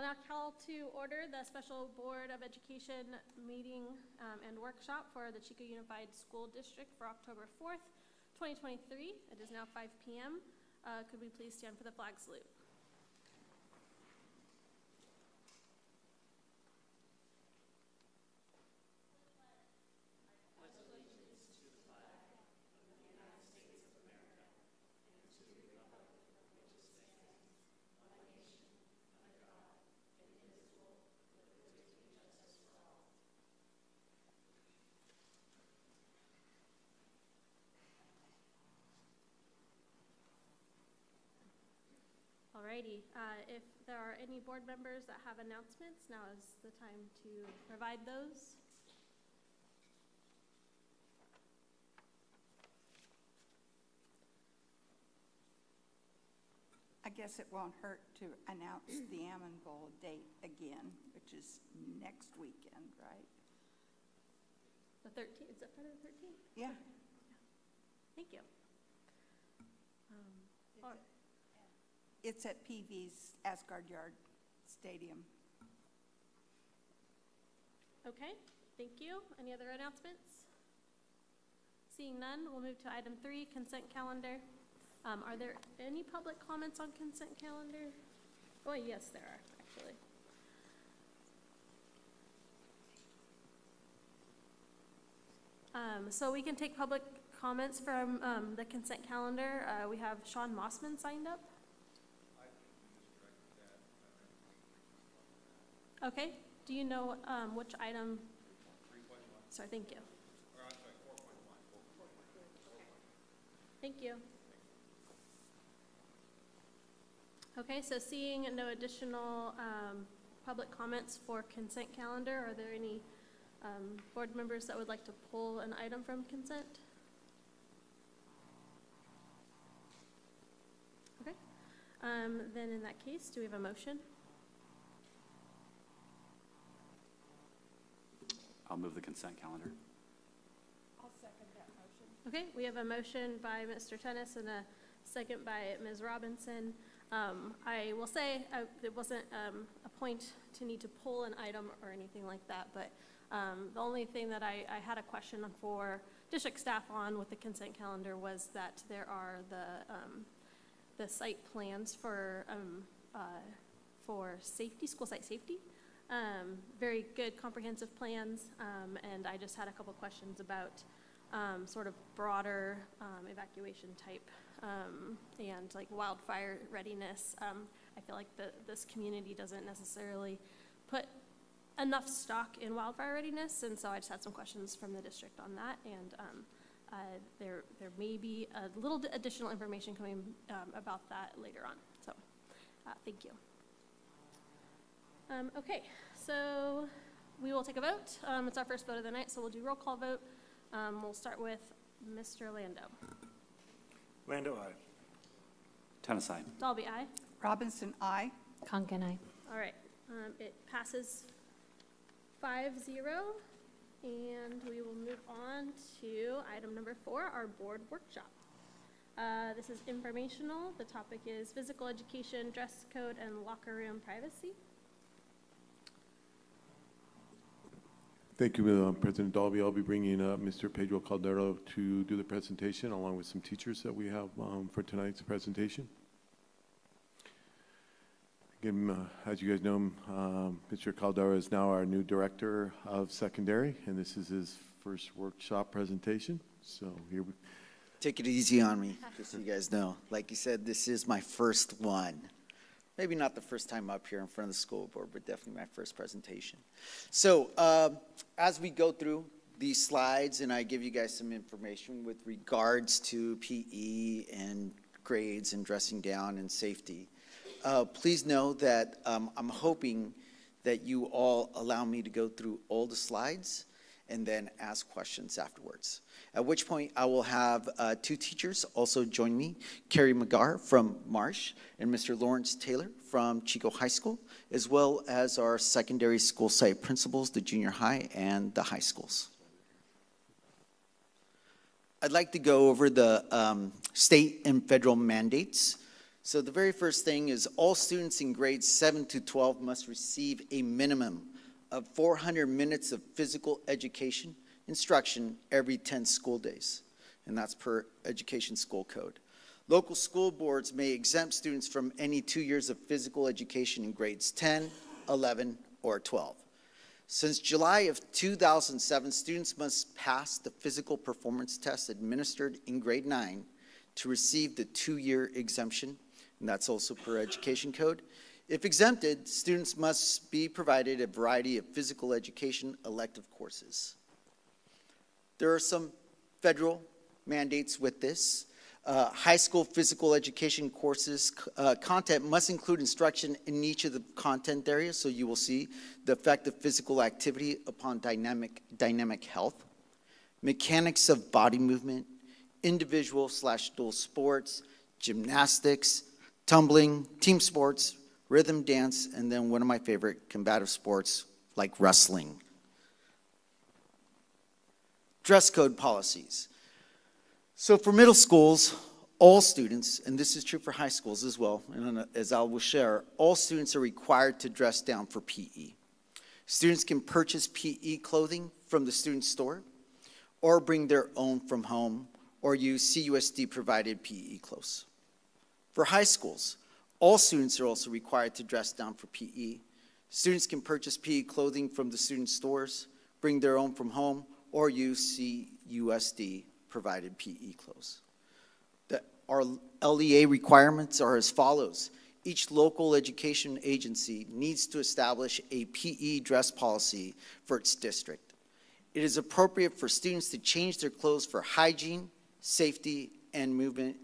I'll now call to order the Special Board of Education meeting um, and workshop for the Chico Unified School District for October 4th, 2023. It is now 5 p.m. Uh, Could we please stand for the flag salute? Alrighty, uh, if there are any board members that have announcements, now is the time to provide those. I guess it won't hurt to announce the Almond Bowl date again, which is next weekend, right? The 13th, is it Friday the 13th? Yeah. Thank you. Um, all- It's at PV's Asgard Yard Stadium. Okay, thank you. Any other announcements? Seeing none, we'll move to item three, consent calendar. Um, Are there any public comments on consent calendar? Oh, yes, there are, actually. Um, So we can take public comments from um, the consent calendar. Uh, We have Sean Mossman signed up. Okay, do you know um, which item? Sorry, thank you. Thank you. Okay, so seeing no additional um, public comments for consent calendar, are there any um, board members that would like to pull an item from consent? Okay, um, then in that case, do we have a motion? I'll move the consent calendar. I'll second that motion. Okay, we have a motion by Mr. Tennis and a second by Ms. Robinson. Um, I will say, uh, it wasn't, um, a point to need to pull an item or anything like that, but, um, the only thing that I, I had a question for district staff on with the consent calendar was that there are the, um, the site plans for, um, uh, for safety, school site safety. Um, very good comprehensive plans, um, and I just had a couple questions about, um, sort of broader um, evacuation type um, and like wildfire readiness. Um, I feel like the, this community doesn't necessarily put enough stock in wildfire readiness, and so I just had some questions from the district on that. And uh, there, there may be a little additional information coming about that later on. So, uh, thank you. Um, okay, so we will take a vote. Um, it's our first vote of the night, so we'll do roll call vote. Um, we'll start with Mr. Lando. Lando, aye. Tennis aye. Dalby, aye. Robinson, I. Konkin, I. All right, um, it passes five zero. And we will move on to item number four, our board workshop. Uh, this is informational. The topic is physical education, dress code, and locker room privacy. Thank you, uh, President Dalby. I'll be bringing up Mr. Pedro Caldero to do the presentation, along with some teachers that we have um, for tonight's presentation. Again, uh, as you guys know, um, Mr. Caldero is now our new Director of Secondary, and this is his first workshop presentation. So here we, Take it easy on me, just so you guys know. Like you said, this is my first one. Maybe not the first time up here in front of the school board, but definitely my first presentation. So um, as we go through these slides and I give you guys some information with regards to PE and grades and dressing down and safety, uh, please know that um, I'm hoping that you all allow me to go through all the slides and then ask questions afterwards. At which point, I will have uh, two teachers also join me, Carrie McGar from Marsh and Mr. Lawrence Taylor from Chico High School, as well as our secondary school site principals, the junior high and the high schools. I'd like to go over the um, state and federal mandates So the very first thing is all students in grades 7 to 12 must receive a minimum of 400 minutes of physical education instruction every 10 school days, and that's per education school code. Local school boards may exempt students from any two years of physical education in grades 10, 11, or 12. Since July of 2007, students must pass the physical performance test administered in grade 9 to receive the two-year exemption, and that's also per education code. If exempted, students must be provided a variety of physical education elective courses. There are some federal mandates with this. Uh, high school physical education courses uh, content must include instruction in each of the content areas, so you will see the effect of physical activity upon dynamic, dynamic health, mechanics of body movement, individual slash dual sports, gymnastics, tumbling, team sports, rhythm dance, and then one of my favorite combative sports like wrestling. Dress code policies. So for middle schools, all students, and this is true for high schools as well, and uh, as I will share, all students are required to dress down for PE. Students can purchase PE clothing from the student store or bring their own from home or use CUSD provided PE clothes. For high schools, all students are also required to dress down for PE. Students can purchase PE clothing from the student stores, bring their own from home, or use CUSD provided PE clothes. The, our LEA requirements are as follows. Each local education agency needs to establish a PE dress policy for its district. It is appropriate for students to change their clothes for hygiene, safety, and movement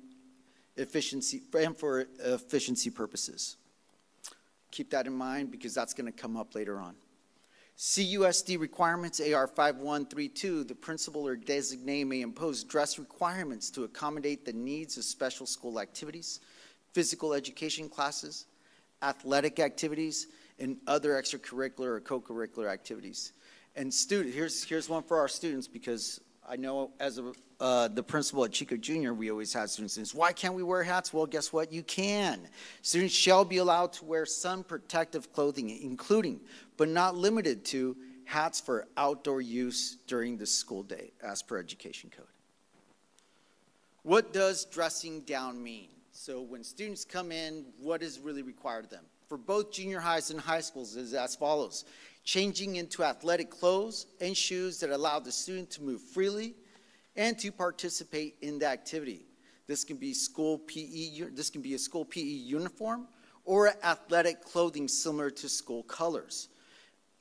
efficiency, and for efficiency purposes. Keep that in mind because that's going to come up later on. CUSD requirements, AR 5132, the principal or designee may impose dress requirements to accommodate the needs of special school activities, physical education classes, athletic activities, and other extracurricular or co-curricular activities. And student, here's, here's one for our students because I know as a, uh, the principal at Chico Junior, we always had students say, why can't we wear hats? Well, guess what? You can. Students shall be allowed to wear sun protective clothing, including, but not limited to, hats for outdoor use during the school day, as per education code. What does dressing down mean? So when students come in, what is really required of them? For both junior highs and high schools is as follows changing into athletic clothes and shoes that allow the student to move freely and to participate in the activity. This can be school PE, this can be a school PE uniform or athletic clothing similar to school colors.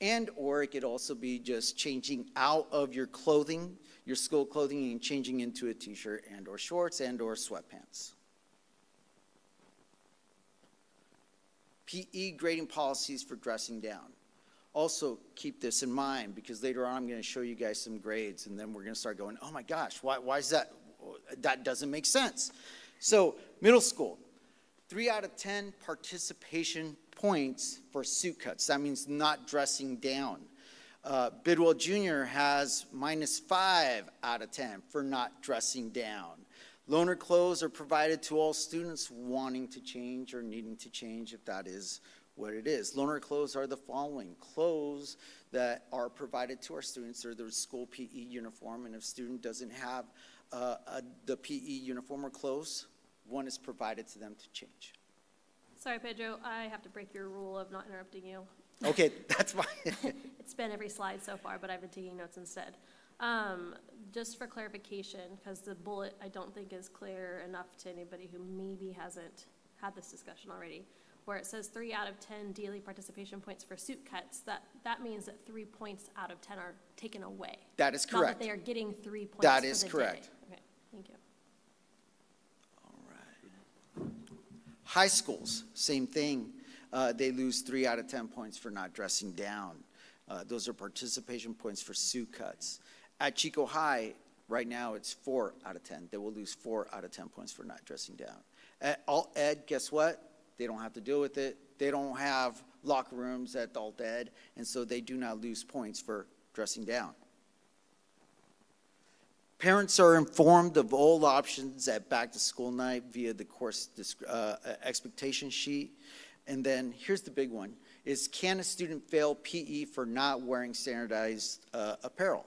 And or it could also be just changing out of your clothing, your school clothing and changing into a t-shirt and or shorts and or sweatpants. PE grading policies for dressing down also keep this in mind because later on I'm going to show you guys some grades and then we're going to start going, oh my gosh, why, why is that? That doesn't make sense. So middle school, three out of 10 participation points for suit cuts. That means not dressing down. Uh, Bidwell Jr. has minus five out of 10 for not dressing down. Loaner clothes are provided to all students wanting to change or needing to change if that is what it is. Loaner clothes are the following. Clothes that are provided to our students are their school PE uniform, and if a student doesn't have uh, a, the PE uniform or clothes, one is provided to them to change. Sorry, Pedro, I have to break your rule of not interrupting you. Okay, that's fine. It's been every slide so far, but I've been taking notes instead. Um, just for clarification, because the bullet I don't think is clear enough to anybody who maybe hasn't had this discussion already where it says three out of 10 daily participation points for suit cuts, that, that means that three points out of 10 are taken away. That is Not that correct. they are getting three points That for is the day. correct. Okay, thank you. All right. High schools, same thing. Uh, they lose three out of 10 points for not dressing down. Uh, those are participation points for suit cuts. At Chico High, right now, it's four out of 10. They will lose four out of 10 points for not dressing down. At Alt Ed, guess what? They don't have to deal with it. They don't have locker rooms at Alt Ed, and so they do not lose points for dressing down. Parents are informed of all options at back-to-school night via the course disc- uh, expectation sheet. And then, here's the big one, is can a student fail PE for not wearing standardized uh, apparel?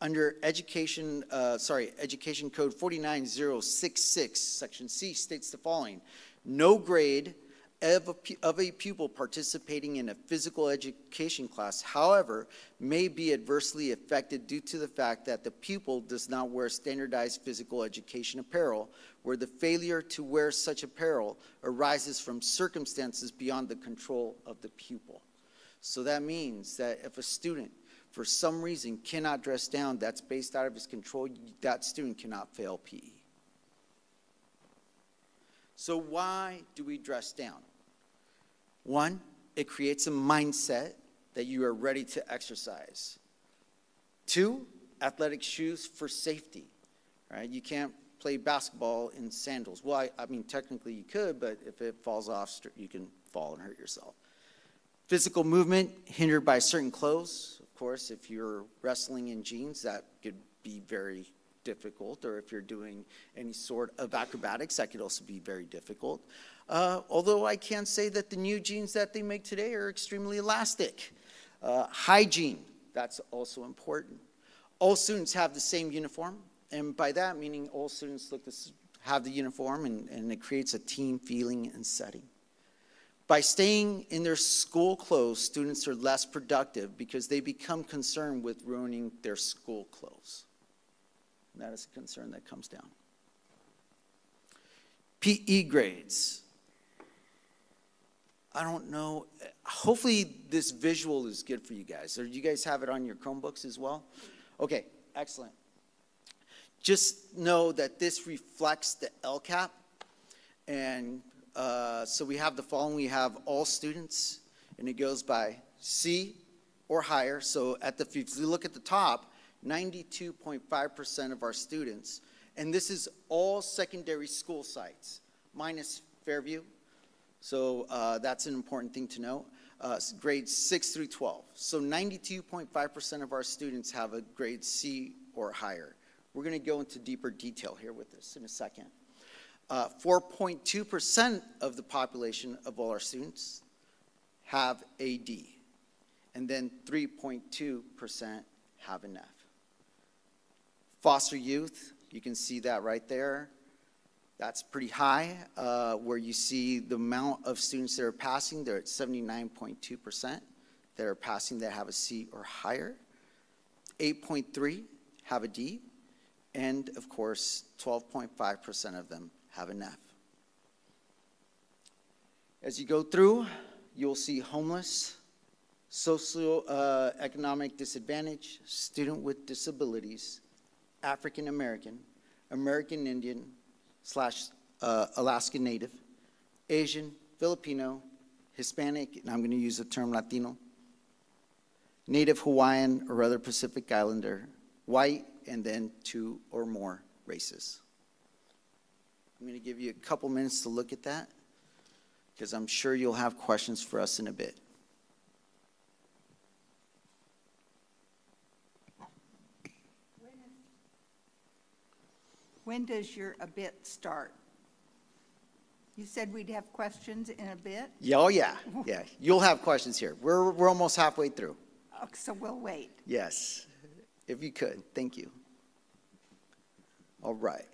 Under education, uh, sorry, Education Code 49066, Section C states the following. No grade of a, of a pupil participating in a physical education class, however, may be adversely affected due to the fact that the pupil does not wear standardized physical education apparel, where the failure to wear such apparel arises from circumstances beyond the control of the pupil. So that means that if a student, for some reason, cannot dress down, that's based out of his control, that student cannot fail PE. So why do we dress down? One, it creates a mindset that you are ready to exercise. Two, athletic shoes for safety, right? You can't play basketball in sandals. Well, I, I mean, technically you could, but if it falls off, you can fall and hurt yourself. Physical movement hindered by certain clothes. Of course, if you're wrestling in jeans, that could be very difficult, or if you're doing any sort of acrobatics, that could also be very difficult. Uh, although I can't say that the new jeans that they make today are extremely elastic. Uh, hygiene, that's also important. All students have the same uniform, and by that meaning all students look this, have the uniform, and, and it creates a team feeling and setting. By staying in their school clothes, students are less productive because they become concerned with ruining their school clothes. And that is a concern that comes down. PE grades. I don't know. Hopefully, this visual is good for you guys. Or do you guys have it on your Chromebooks as well? Okay, excellent. Just know that this reflects the LCAP. And uh, so we have the following we have all students, and it goes by C or higher. So at the, if you look at the top, 92.5% of our students, and this is all secondary school sites, minus Fairview. So uh, that's an important thing to know. Uh, grades 6 through 12. So 92.5% of our students have a grade C or higher. We're going to go into deeper detail here with this in a second. Uh, 4.2% of the population of all our students have a D, and then 3.2% have an F. Foster youth, you can see that right there. That's pretty high, uh, where you see the amount of students that are passing, they're at 79.2% that are passing that have a C or higher. 8.3 have a D, and of course, 12.5% of them have an F. As you go through, you'll see homeless, socioeconomic disadvantage, student with disabilities, African American, American Indian slash uh, Alaska Native, Asian, Filipino, Hispanic, and I'm going to use the term Latino, Native Hawaiian or other Pacific Islander, white, and then two or more races. I'm going to give you a couple minutes to look at that because I'm sure you'll have questions for us in a bit. When does your a bit start? You said we'd have questions in a bit, Yeah, oh, yeah, yeah. You'll have questions here. We're, we're almost halfway through. Oh, so we'll wait. Yes, if you could. Thank you. All right.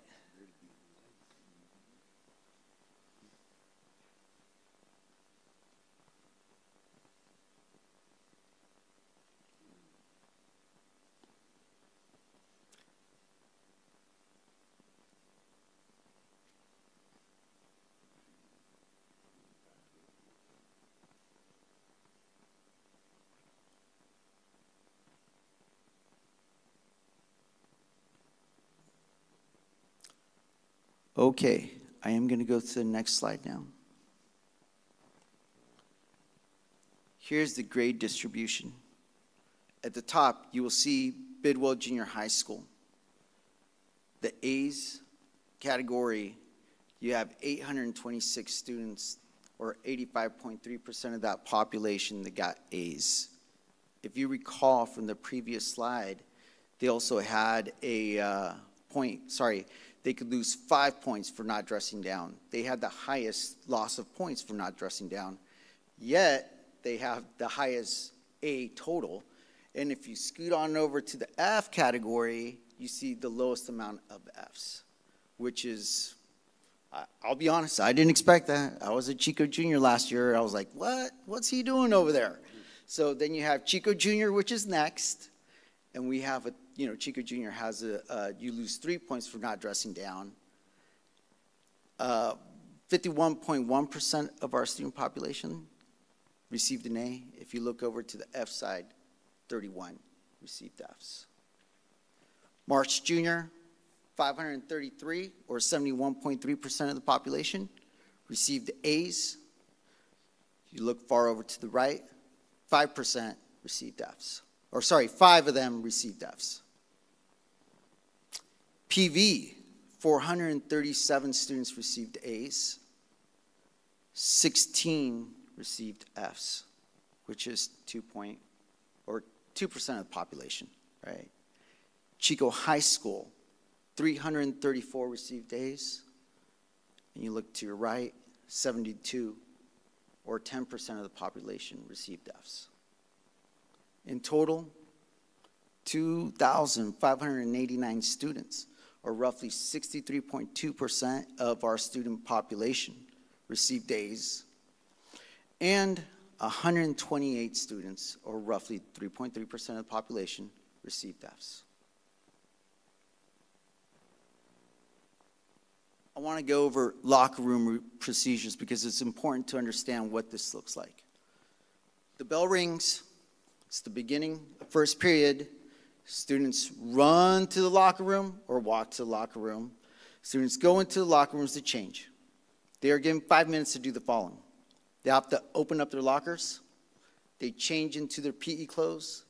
Okay, I am going to go to the next slide now. Here's the grade distribution. At the top, you will see Bidwell Junior High School. The A's category, you have 826 students, or 85.3% of that population that got A's. If you recall from the previous slide, they also had a uh, point, sorry, they could lose five points for not dressing down. They had the highest loss of points for not dressing down, yet they have the highest A total. And if you scoot on over to the F category, you see the lowest amount of Fs, which is, I'll be honest, I didn't expect that. I was at Chico Junior last year. I was like, what? What's he doing over there? So then you have Chico Junior, which is next, and we have a, you know, Chico Junior has a, uh, you lose three points for not dressing down. Uh, 51.1% of our student population received an A. If you look over to the F side, 31 received Fs. Marsh Junior, 533, or 71.3% of the population, received As. If You look far over to the right, 5% received Fs. Or sorry, five of them received Fs. PV, 437 students received As. 16 received Fs, which is 2 point, or 2% of the population, right? Chico High School, 334 received As. And you look to your right, 72, or 10% of the population received Fs. In total, 2,589 students, or roughly 63.2% of our student population, received As, and 128 students, or roughly 3.3% of the population, received Fs. I want to go over locker room procedures because it's important to understand what this looks like. The bell rings, it's the beginning, first period. Students run to the locker room or walk to the locker room. Students go into the locker rooms to change. They are given five minutes to do the following. They have to open up their lockers. They change into their PE clothes.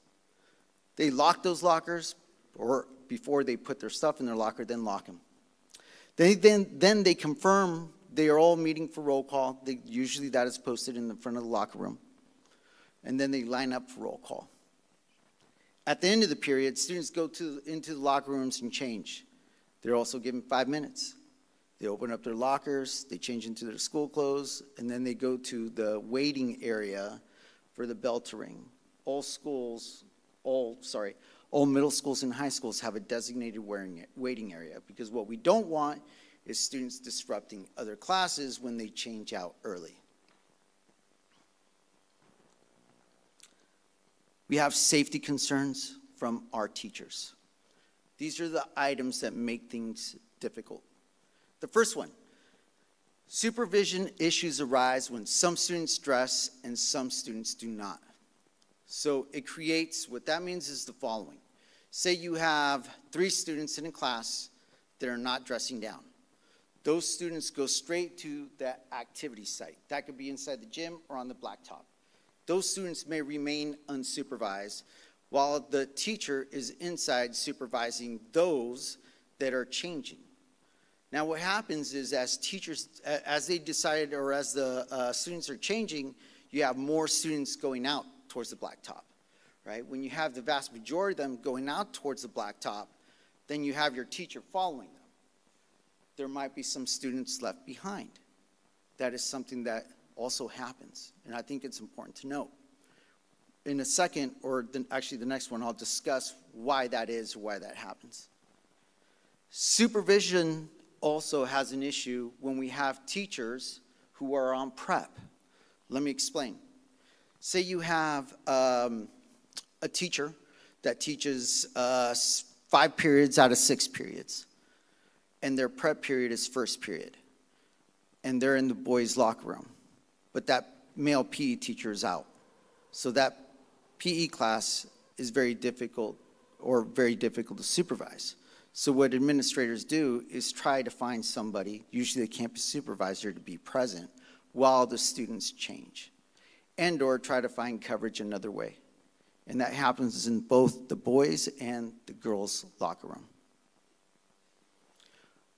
They lock those lockers, or before they put their stuff in their locker, then lock them. They, then, then they confirm they are all meeting for roll call. They, usually that is posted in the front of the locker room. And then they line up for roll call. At the end of the period, students go to, into the locker rooms and change. They're also given five minutes. They open up their lockers, they change into their school clothes, and then they go to the waiting area for the bell to ring. All schools, all, sorry, all middle schools and high schools have a designated waiting area because what we don't want is students disrupting other classes when they change out early. We have safety concerns from our teachers. These are the items that make things difficult. The first one supervision issues arise when some students dress and some students do not. So it creates what that means is the following. Say you have three students in a class that are not dressing down. Those students go straight to that activity site. That could be inside the gym or on the blacktop. Those students may remain unsupervised while the teacher is inside supervising those that are changing. Now, what happens is as teachers, as they decide or as the uh, students are changing, you have more students going out towards the blacktop, right? When you have the vast majority of them going out towards the blacktop, then you have your teacher following them. There might be some students left behind. That is something that also happens, and I think it's important to note. In a second, or the, actually the next one, I'll discuss why that is, why that happens. Supervision also has an issue when we have teachers who are on prep. Let me explain. Say you have um, a teacher that teaches uh, five periods out of six periods, and their prep period is first period, and they're in the boys' locker room, but that male PE teacher is out. So that PE class is very difficult or very difficult to supervise. So what administrators do is try to find somebody, usually a campus supervisor, to be present while the students change and or try to find coverage another way. And that happens in both the boys and the girls' locker room.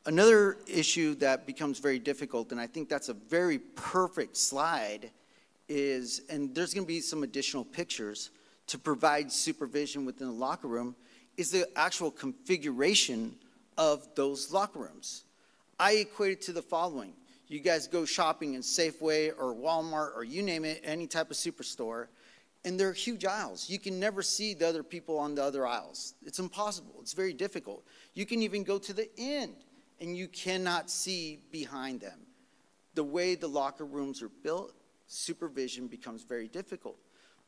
Another issue that becomes very difficult, and I think that's a very perfect slide, is, and there's going to be some additional pictures to provide supervision within the locker room, is the actual configuration of those locker rooms. I equate it to the following. You guys go shopping in Safeway or Walmart or you name it, any type of superstore, and they're huge aisles. You can never see the other people on the other aisles. It's impossible. It's very difficult. You can even go to the end and you cannot see behind them. The way the locker rooms are built, supervision becomes very difficult.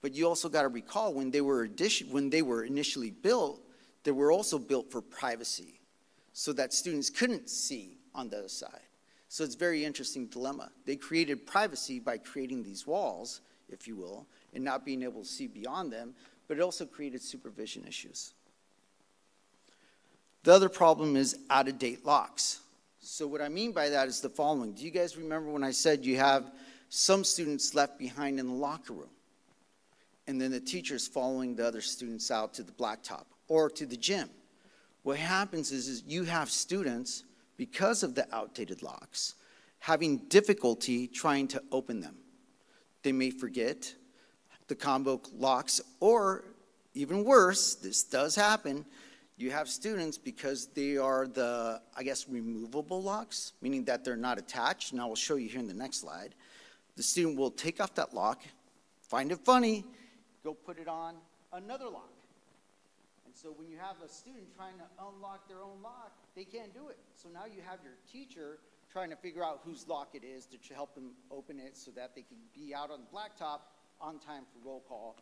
But you also got to recall when they were addition, when they were initially built, they were also built for privacy, so that students couldn't see on the other side. So it's a very interesting dilemma. They created privacy by creating these walls, if you will, and not being able to see beyond them, but it also created supervision issues. The other problem is out of date locks. So, what I mean by that is the following Do you guys remember when I said you have some students left behind in the locker room? And then the teacher's following the other students out to the blacktop or to the gym. What happens is, is you have students, because of the outdated locks, having difficulty trying to open them. They may forget the combo locks, or even worse, this does happen, you have students because they are the, I guess, removable locks, meaning that they're not attached, and I will show you here in the next slide. The student will take off that lock, find it funny, go put it on another lock. And so when you have a student trying to unlock their own lock, they can't do it. So now you have your teacher trying to figure out whose lock it is to help them open it so that they can be out on the blacktop on time for roll call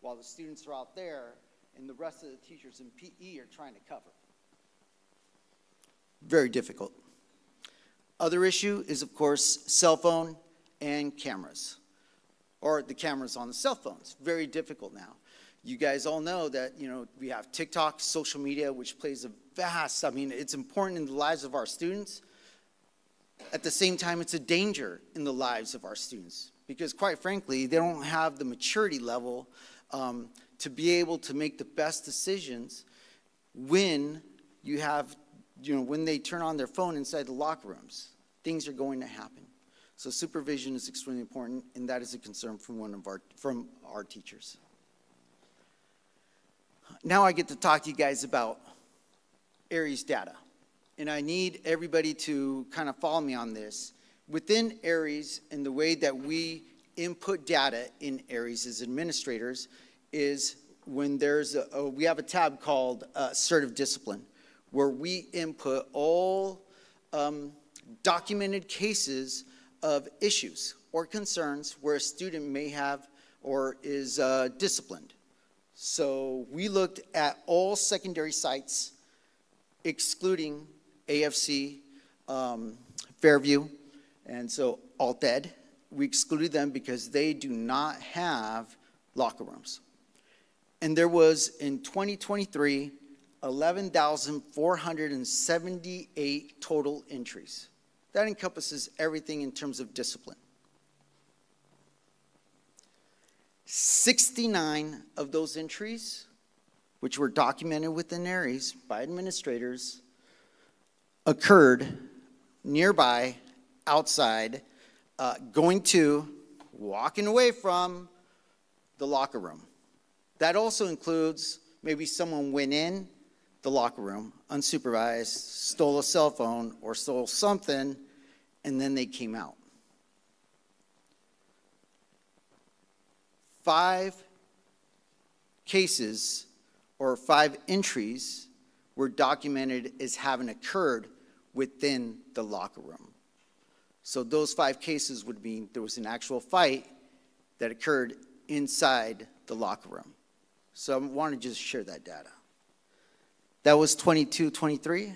while the students are out there and the rest of the teachers in PE are trying to cover. Very difficult. Other issue is, of course, cell phone and cameras, or the cameras on the cell phones. Very difficult now. You guys all know that, you know, we have TikTok, social media, which plays a vast, I mean, it's important in the lives of our students. At the same time, it's a danger in the lives of our students because, quite frankly, they don't have the maturity level um, to be able to make the best decisions when you have, you know, when they turn on their phone inside the locker rooms. Things are going to happen. So supervision is extremely important, and that is a concern from one of our from our teachers. Now I get to talk to you guys about Aeries data. And I need everybody to kind of follow me on this. Within Aeries and the way that we input data in Aeries as administrators, is when there's a, a we have a tab called uh, assertive discipline, where we input all um, documented cases of issues or concerns where a student may have or is uh, disciplined. So we looked at all secondary sites, excluding AFC, um, Fairview, and so Alt-Ed. We excluded them because they do not have locker rooms. And there was in 2023 11,478 total entries. That encompasses everything in terms of discipline. 69 of those entries, which were documented within Aeries by administrators, occurred nearby, outside, uh, going to, walking away from the locker room. That also includes maybe someone went in the locker room unsupervised, stole a cell phone or stole something, and then they came out. Five cases or five entries were documented as having occurred within the locker room. So those five cases would mean there was an actual fight that occurred inside the locker room. So I want to just share that data. That was 22, 23.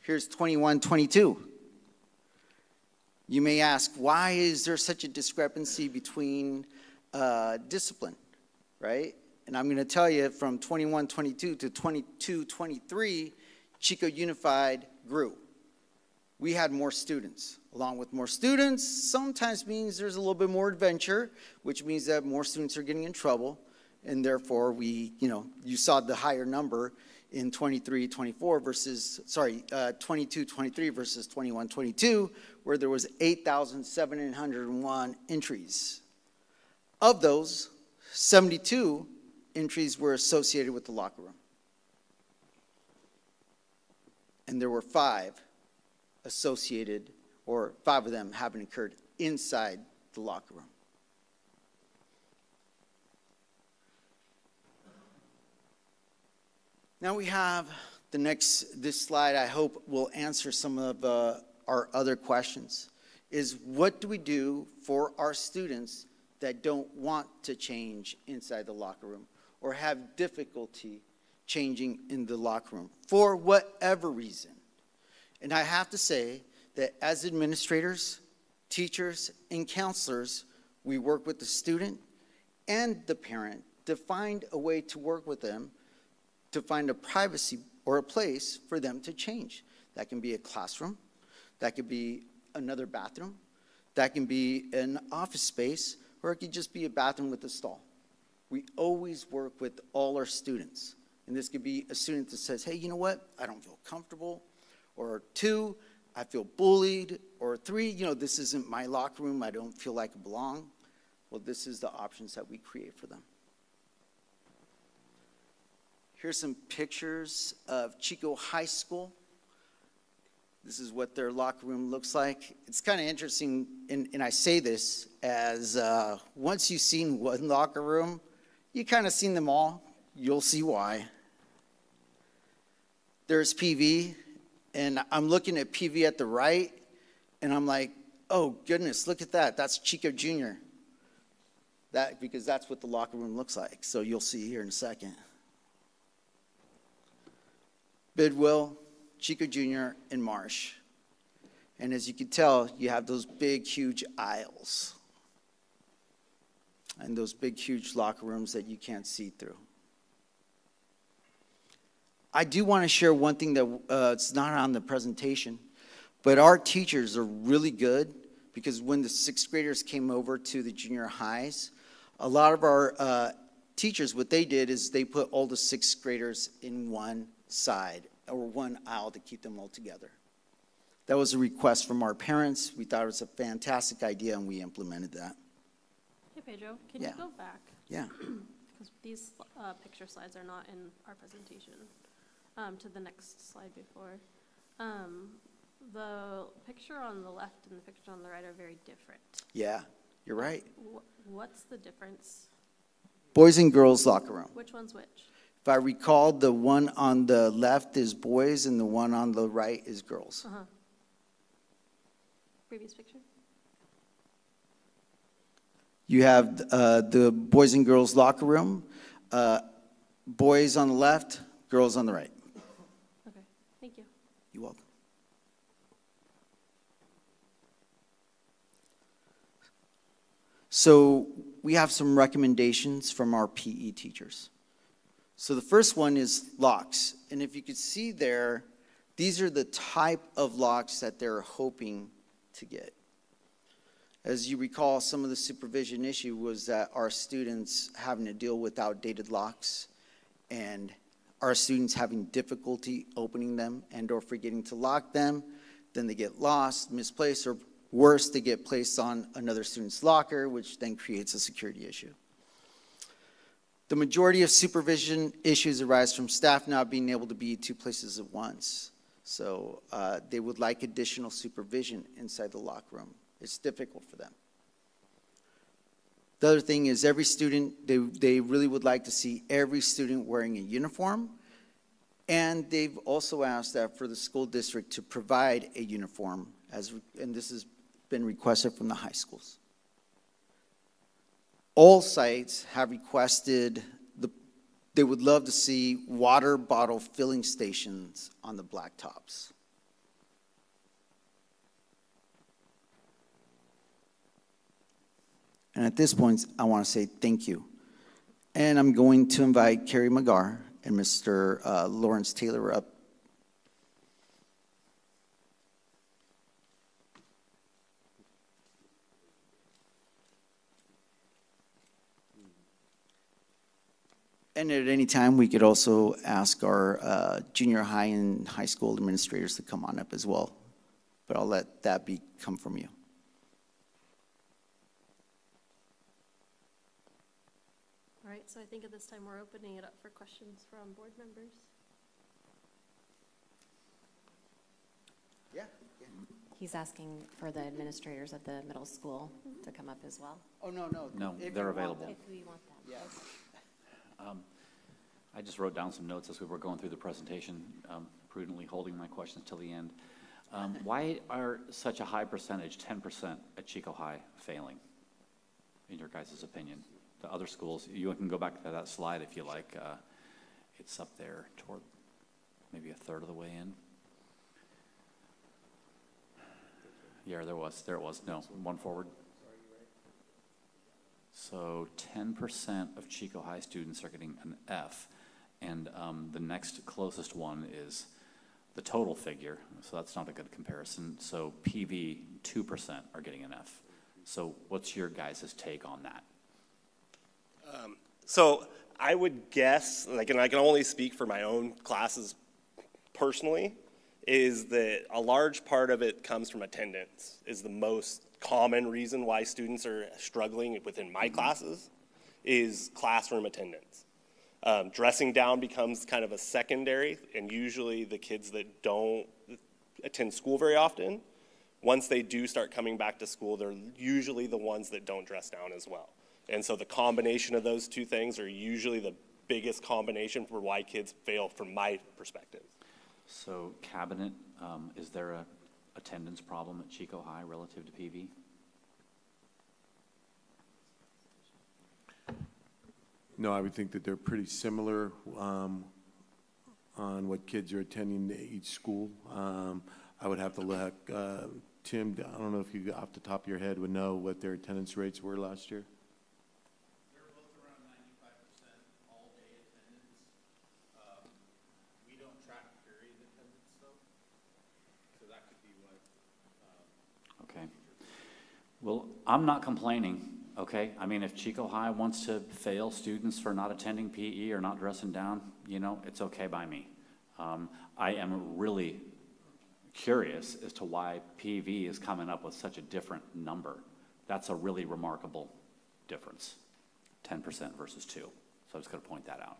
Here's 21, 22. You may ask, why is there such a discrepancy between uh, discipline, right? And I'm going to tell you from 21, 22 to 22, 23, Chico Unified grew. We had more students along with more students sometimes means there's a little bit more adventure, which means that more students are getting in trouble. And therefore, we, you know, you saw the higher number in 23, 24 versus, sorry, uh, 22, 23 versus 21, 22, where there was 8,701 entries. Of those, 72 entries were associated with the locker room. and there were five associated, or five of them having occurred inside the locker room. Now we have the next, this slide I hope will answer some of uh, our other questions, is what do we do for our students that don't want to change inside the locker room or have difficulty changing in the locker room for whatever reason? And I have to say that as administrators, teachers, and counselors, we work with the student and the parent to find a way to work with them to find a privacy or a place for them to change. That can be a classroom, that could be another bathroom, that can be an office space, or it could just be a bathroom with a stall. We always work with all our students. And this could be a student that says, hey, you know what? I don't feel comfortable. Or two, I feel bullied. Or three, you know, this isn't my locker room. I don't feel like I belong. Well, this is the options that we create for them. Here's some pictures of Chico High School. This is what their locker room looks like. It's kind of interesting, and, and, I say this as uh, once you've seen one locker room, you kind of seen them all. You'll see why. There's PV, and I'm looking at PV at the right, and I'm like, oh goodness, look at that. That's Chico Jr. That because that's what the locker room looks like. So you'll see here in a second. Bidwell, Chico Jr., and Marsh. And as you can tell, you have those big, huge aisles and those big, huge locker rooms that you can't see through. I do want to share one thing that uh, it's not on the presentation, but our teachers are really good because when the sixth graders came over to the junior highs, a lot of our uh, teachers, what they did is they put all the sixth graders in one side or one aisle to keep them all together. That was a request from our parents. We thought it was a fantastic idea and we implemented that. Hey, Pedro, can Yeah. you go back? Yeah. Because these uh, picture slides are not in our presentation. Um, To the next slide before. Um, The picture on the left and the picture on the right are very different. Yeah, you're right. Wh- What's the difference? Boys and girls locker room. Which one's which? If I recall, the one on the left is boys and the one on the right is girls. Uh-huh. Previous picture? You have uh, the boys and girls locker room, uh, boys on the left, girls on the right. Okay, thank you. You're welcome. So we have some recommendations from our PE teachers. So the first one is locks. And if you could see there, these are the type of locks that they're hoping to get. As you recall, some of the supervision issue was that our students having to deal with outdated locks and our students having difficulty opening them and or forgetting to lock them. Then they get lost, misplaced, or worse, they get placed on another student's locker, which then creates a security issue. The majority of supervision issues arise from staff not being able to be two places at once. So uh, they would like additional supervision inside the locker room. It's difficult for them. The other thing is every student, they, they really would like to see every student wearing a uniform. And they've also asked that for the school district to provide a uniform, as, and this has been requested from the high schools. All sites have requested, the, they would love to see water bottle filling stations on the blacktops. And at this point, I want to say thank you. And I'm going to invite Kerry McGar and Mr. Uh, Lawrence Taylor up. And at any time, we could also ask our uh, junior high and high school administrators to come on up as well. But I'll let that be come from you. All right, so I think at this time, we're opening it up for questions from board members. Yeah. He's asking for the administrators at the middle school to come up as well. Oh, no, no. No, if they're you want available. If we want them. Yes. I just wrote down some notes as we were going through the presentation, um, prudently holding my questions till the end. Um, Why are such a high percentage, 10% at Chico High, failing, in your guys' opinion? The other schools, you can go back to that slide if you like. uh, It's up there toward maybe a third of the way in. Yeah, there was, there it was. No, one forward. So ten percent of Chico High students are getting an F, and um, the next closest one is the total figure, so that's not a good comparison. So PV, two percent are getting an F. So what's your guys' take on that? So I would guess, like, and I can only speak for my own classes personally, is that a large part of it comes from attendance, is the most common reason why students are struggling within my classes, is classroom attendance. Um, dressing down becomes kind of a secondary, and usually the kids that don't attend school very often, once they do start coming back to school, they're usually the ones that don't dress down as well. And so the combination of those two things are usually the biggest combination for why kids fail from my perspective. So cabinet, um, is there a attendance problem at Chico High relative to PV? No, I would think that they're pretty similar um, on what kids are attending at each school. Um, I would have to look, uh, Tim, I don't know if you, off the top of your head, would know what their attendance rates were last year? They're both around ninety-five percent all-day attendance. Um, We don't track period attendance though, so that could be what, Okay. Well, I'm not complaining, okay? I mean, if Chico High wants to fail students for not attending PE or not dressing down, you know, it's okay by me. Um, I am really curious as to why PV is coming up with such a different number. That's a really remarkable difference, ten percent versus two. So I'm just gonna point that out.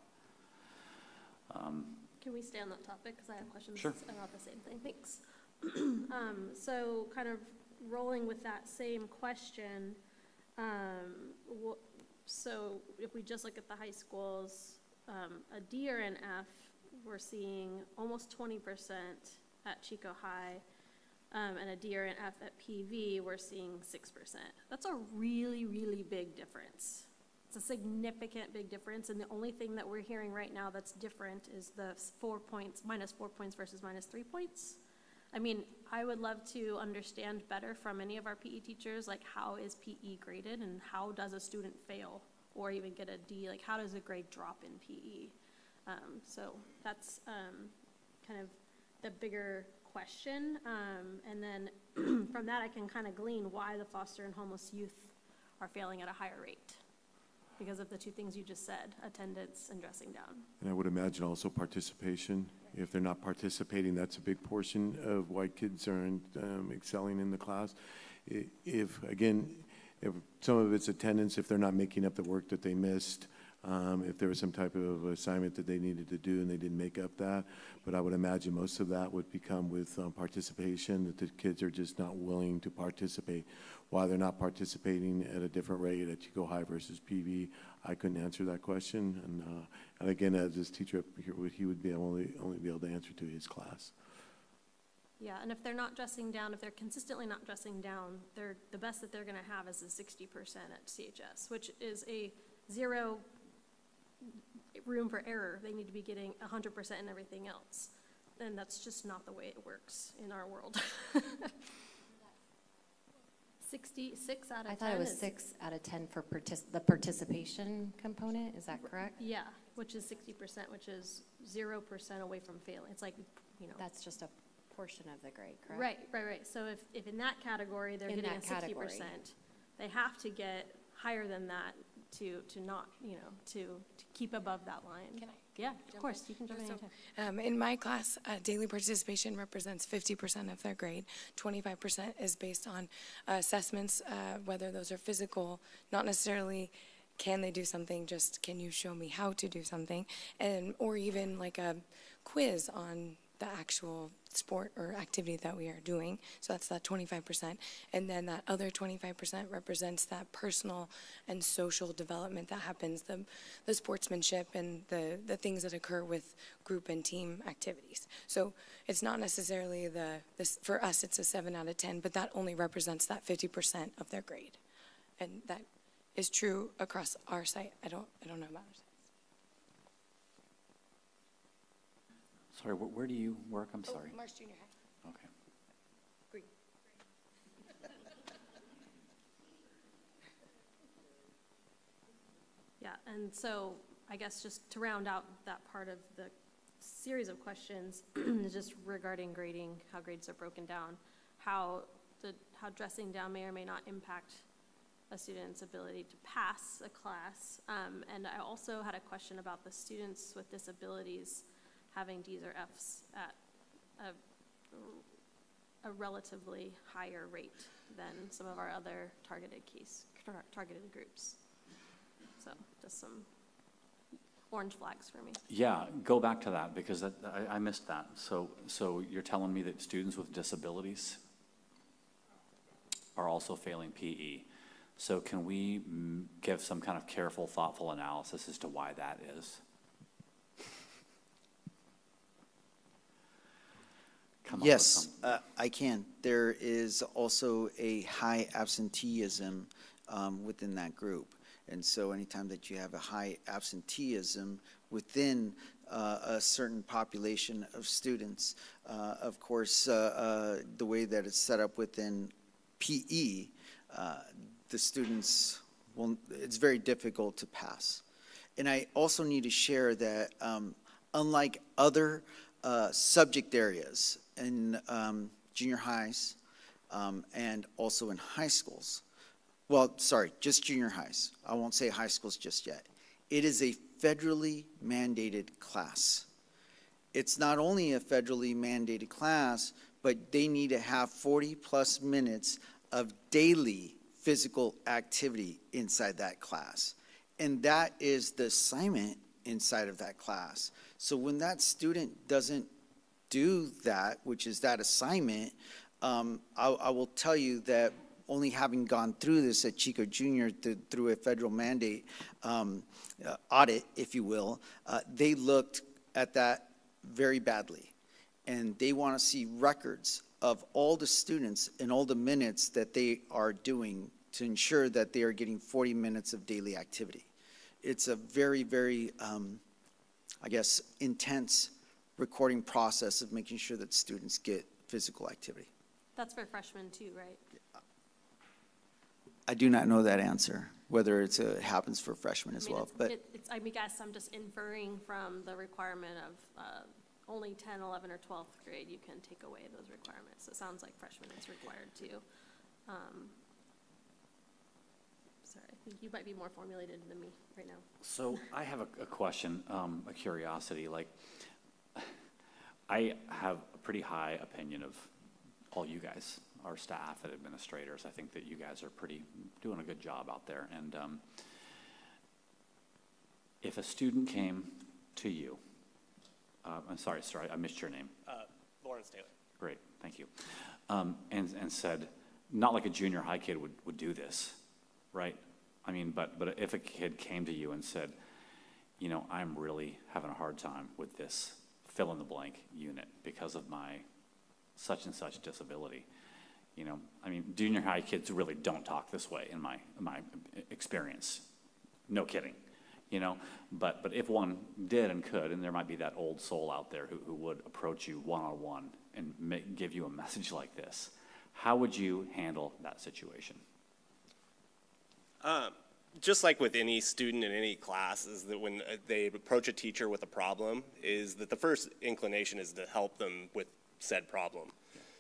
Can we stay on that topic? Because I have questions Sure. about the same thing. Thanks. Um, So kind of rolling with that same question, um, so if we just look at the high schools, um, a D or an F, we're seeing almost twenty percent at Chico High, um, and a D or an F at PV, we're seeing six percent. That's a really, really big difference. It's a significant big difference, and the only thing that we're hearing right now that's different is the four points, minus four points versus minus three points. I mean, I would love to understand better from any of our PE teachers, like how is PE graded and how does a student fail or even get a D? Like how does a grade drop in PE? Um, so that's um, kind of the bigger question. Um, and then from that, I can kind of glean why the foster and homeless youth are failing at a higher rate because of the two things you just said, attendance and dressing down. And I would imagine also participation. If they're not participating, that's a big portion of why kids aren't um, excelling in the class. If, again, if some of it's attendance, if they're not making up the work that they missed, um, if there was some type of assignment that they needed to do and they didn't make up that. But I would imagine most of that would become with um, participation, that the kids are just not willing to participate. Why they're not participating at a different rate at Chico High versus PV, I couldn't answer that question. And, uh, and again, as this teacher he would be only, only be able to answer to his class. Yeah, and if they're not dressing down, if they're consistently not dressing down, they're, the best that they're gonna have is a sixty percent at CHS, which is a zero room for error. They need to be getting hundred percent in everything else. And that's just not the way it works in our world. Sixty-six out of ten I thought it was is- six out of 10 for partic, the participation component, is that correct? Yeah, which is sixty percent, which is zero percent away from failing. It's like, you know. That's just a portion of the grade, correct? Right, right, right. So if, if in that category, they're In getting a that sixty category. percent, they have to get higher than that to, to not, you know, to, to keep above that line. Can I Yeah, of course, in? you can jump in anytime. Um, in my class, uh, daily participation represents fifty percent of their grade. Twenty-five percent is based on uh, assessments, uh, whether those are physical, not necessarily can they do something, just can you show me how to do something, and or even like a quiz on the actual sport or activity that we are doing. So that's that 25%. And then that other 25% represents that personal and social development that happens, the, the sportsmanship and the, the things that occur with group and team activities. So it's not necessarily the, this, for us, it's a seven out of 10, but that only represents that 50% of their grade. And that is true across our site. I don't, I don't know about ours. Sorry, where, where do you work? I'm sorry. Marsh Junior High. Okay. Green. Yeah, and so I guess just to round out that part of the series of questions, just regarding grading, how grades are broken down, how the, how dressing down may or may not impact a student's ability to pass a class. Um, and I also had a question about the students with disabilities having Ds or Fs at a, a relatively higher rate than some of our other targeted case, tar- targeted groups. So just some orange flags for me. Yeah, go back to that because that, I, I missed that. So, so you're telling me that students with disabilities are also failing PE. So can we give some kind of careful, thoughtful analysis as to why that is? Come up with Yes, uh, I can. There is also a high absenteeism um, within that group. And so anytime that you have a high absenteeism within uh, a certain population of students, uh, of course, uh, uh, the way that it's set up within PE, uh, the students will, it's very difficult to pass. And I also need to share that um, unlike other uh, subject areas in um, junior highs um, and also in high schools, well, sorry, just junior highs. I won't say high schools just yet. It is a federally mandated class. It's not only a federally mandated class, but they need to have 40 plus minutes of daily physical activity inside that class. And that is the assignment inside of that class. So when that student doesn't do that, which is that assignment, um, I, I will tell you that only having gone through this at Chico Junior th- through a federal mandate um, uh, audit, if you will, uh, they looked at that very badly. And they want to see records of all the students and all the minutes that they are doing to ensure that they are getting 40 minutes of daily activity. It's a very, very, um, I guess, intense recording process of making sure that students get physical activity. That's for freshmen too, right? I do not know that answer, whether it's, uh, happens for freshmen I as mean, well, it's- but it- It's, I mean, guess I'm just inferring from the requirement of uh, only 10, 11, or 12th grade, you can take away those requirements. It sounds like freshmen is required too. Um, Sorry, I think you might be more formulated than me right now. So I have a, a question, um, a curiosity, like, I have a pretty high opinion of all you guys, our staff and administrators. I think that you guys are pretty, doing a good job out there. And, um, if a student came to you, uh, I'm sorry, sorry, I missed your name. Uh, Lawrence Taylor. Great, thank you. Um, and, and said, not like a junior high kid would, would do this, right? I mean, but, but if a kid came to you and said, you know, I'm really having a hard time with this fill in the blank unit because of my such and such disability. You know, I mean, junior high kids really don't talk this way in my, in my experience. No kidding, you know? But, but if one did and could, and there might be that old soul out there who, who would approach you one-on-one and give you a message like this, how would you handle that situation? Um, just like with any student in any class, is that when uh, they approach a teacher with a problem, is that the first inclination is to help them with said problem.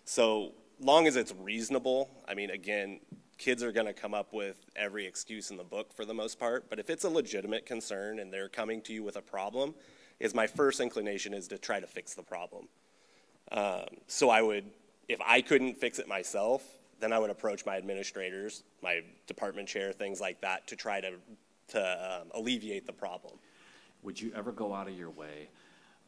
So long as it's reasonable, I mean, again, kids are going to come up with every excuse in the book for the most part. But if it's a legitimate concern and they're coming to you with a problem, is my first inclination is to try to fix the problem. Um, so I would, if I couldn't fix it myself, then I would approach my administrators, my department chair, things like that, to try to to um, alleviate the problem. Would you ever go out of your way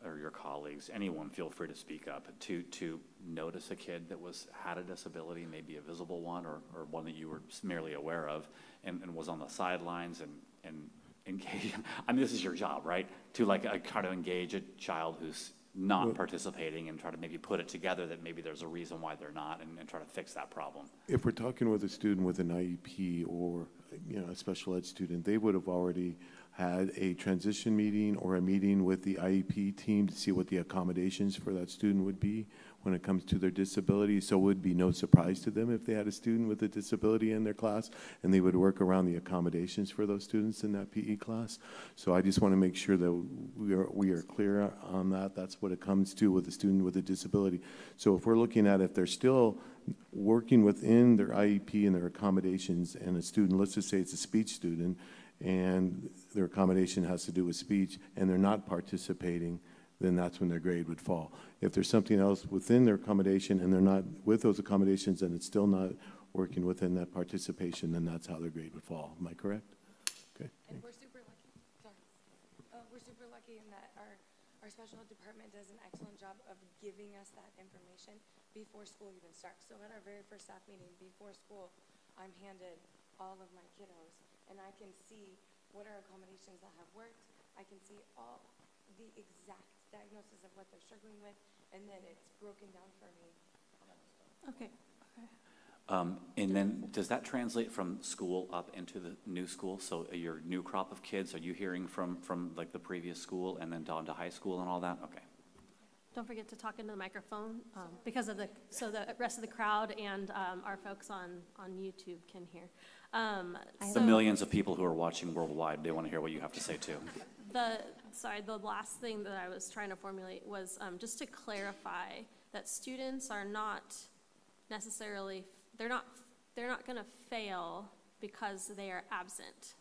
or your colleagues, anyone, feel free to speak up, to, to notice a kid that was, had a disability, maybe a visible one, or, or one that you were merely aware of, and, and was on the sidelines and, and engage, I mean, this is your job, right? To like, uh, to engage a child who's not participating and try to maybe put it together that maybe there's a reason why they're not, and, and try to fix that problem. If we're talking with a student with an IEP or, you know, a special ed student, they would have already had a transition meeting or a meeting with the IEP team to see what the accommodations for that student would be when it comes to their disability. So it would be no surprise to them if they had a student with a disability in their class, and they would work around the accommodations for those students in that PE class. So I just want to make sure that we are, we are clear on that. That's what it comes to with a student with a disability. So if we're looking at if they're still working within their IEP and their accommodations, and a student, let's just say it's a speech student, and their accommodation has to do with speech, and they're not participating, then that's when their grade would fall. If there's something else within their accommodation and they're not with those accommodations and it's still not working within that participation, then that's how their grade would fall. Am I correct? Okay. And we're super lucky, sorry. Uh, we're super lucky in that our, our special department does an excellent job of giving us that information before school even starts. So at our very first staff meeting before school, I'm handed all of my kiddos and I can see what are accommodations that have worked. I can see all the exact diagnosis of what they're struggling with, and then it's broken down for me. Okay, Um, and then, does that translate from school up into the new school? So your new crop of kids, are you hearing from, from like the previous school and then down to high school and all that? Okay. Don't forget to talk into the microphone, um, because of the, so the rest of the crowd and, um, our folks on, on YouTube can hear. Um, The so millions of people who are watching worldwide, they want to hear what you have to say too. The, sorry, the last thing that I was trying to formulate was, um, just to clarify that students are not necessarily, they're not, they're not gonna fail because they are absent.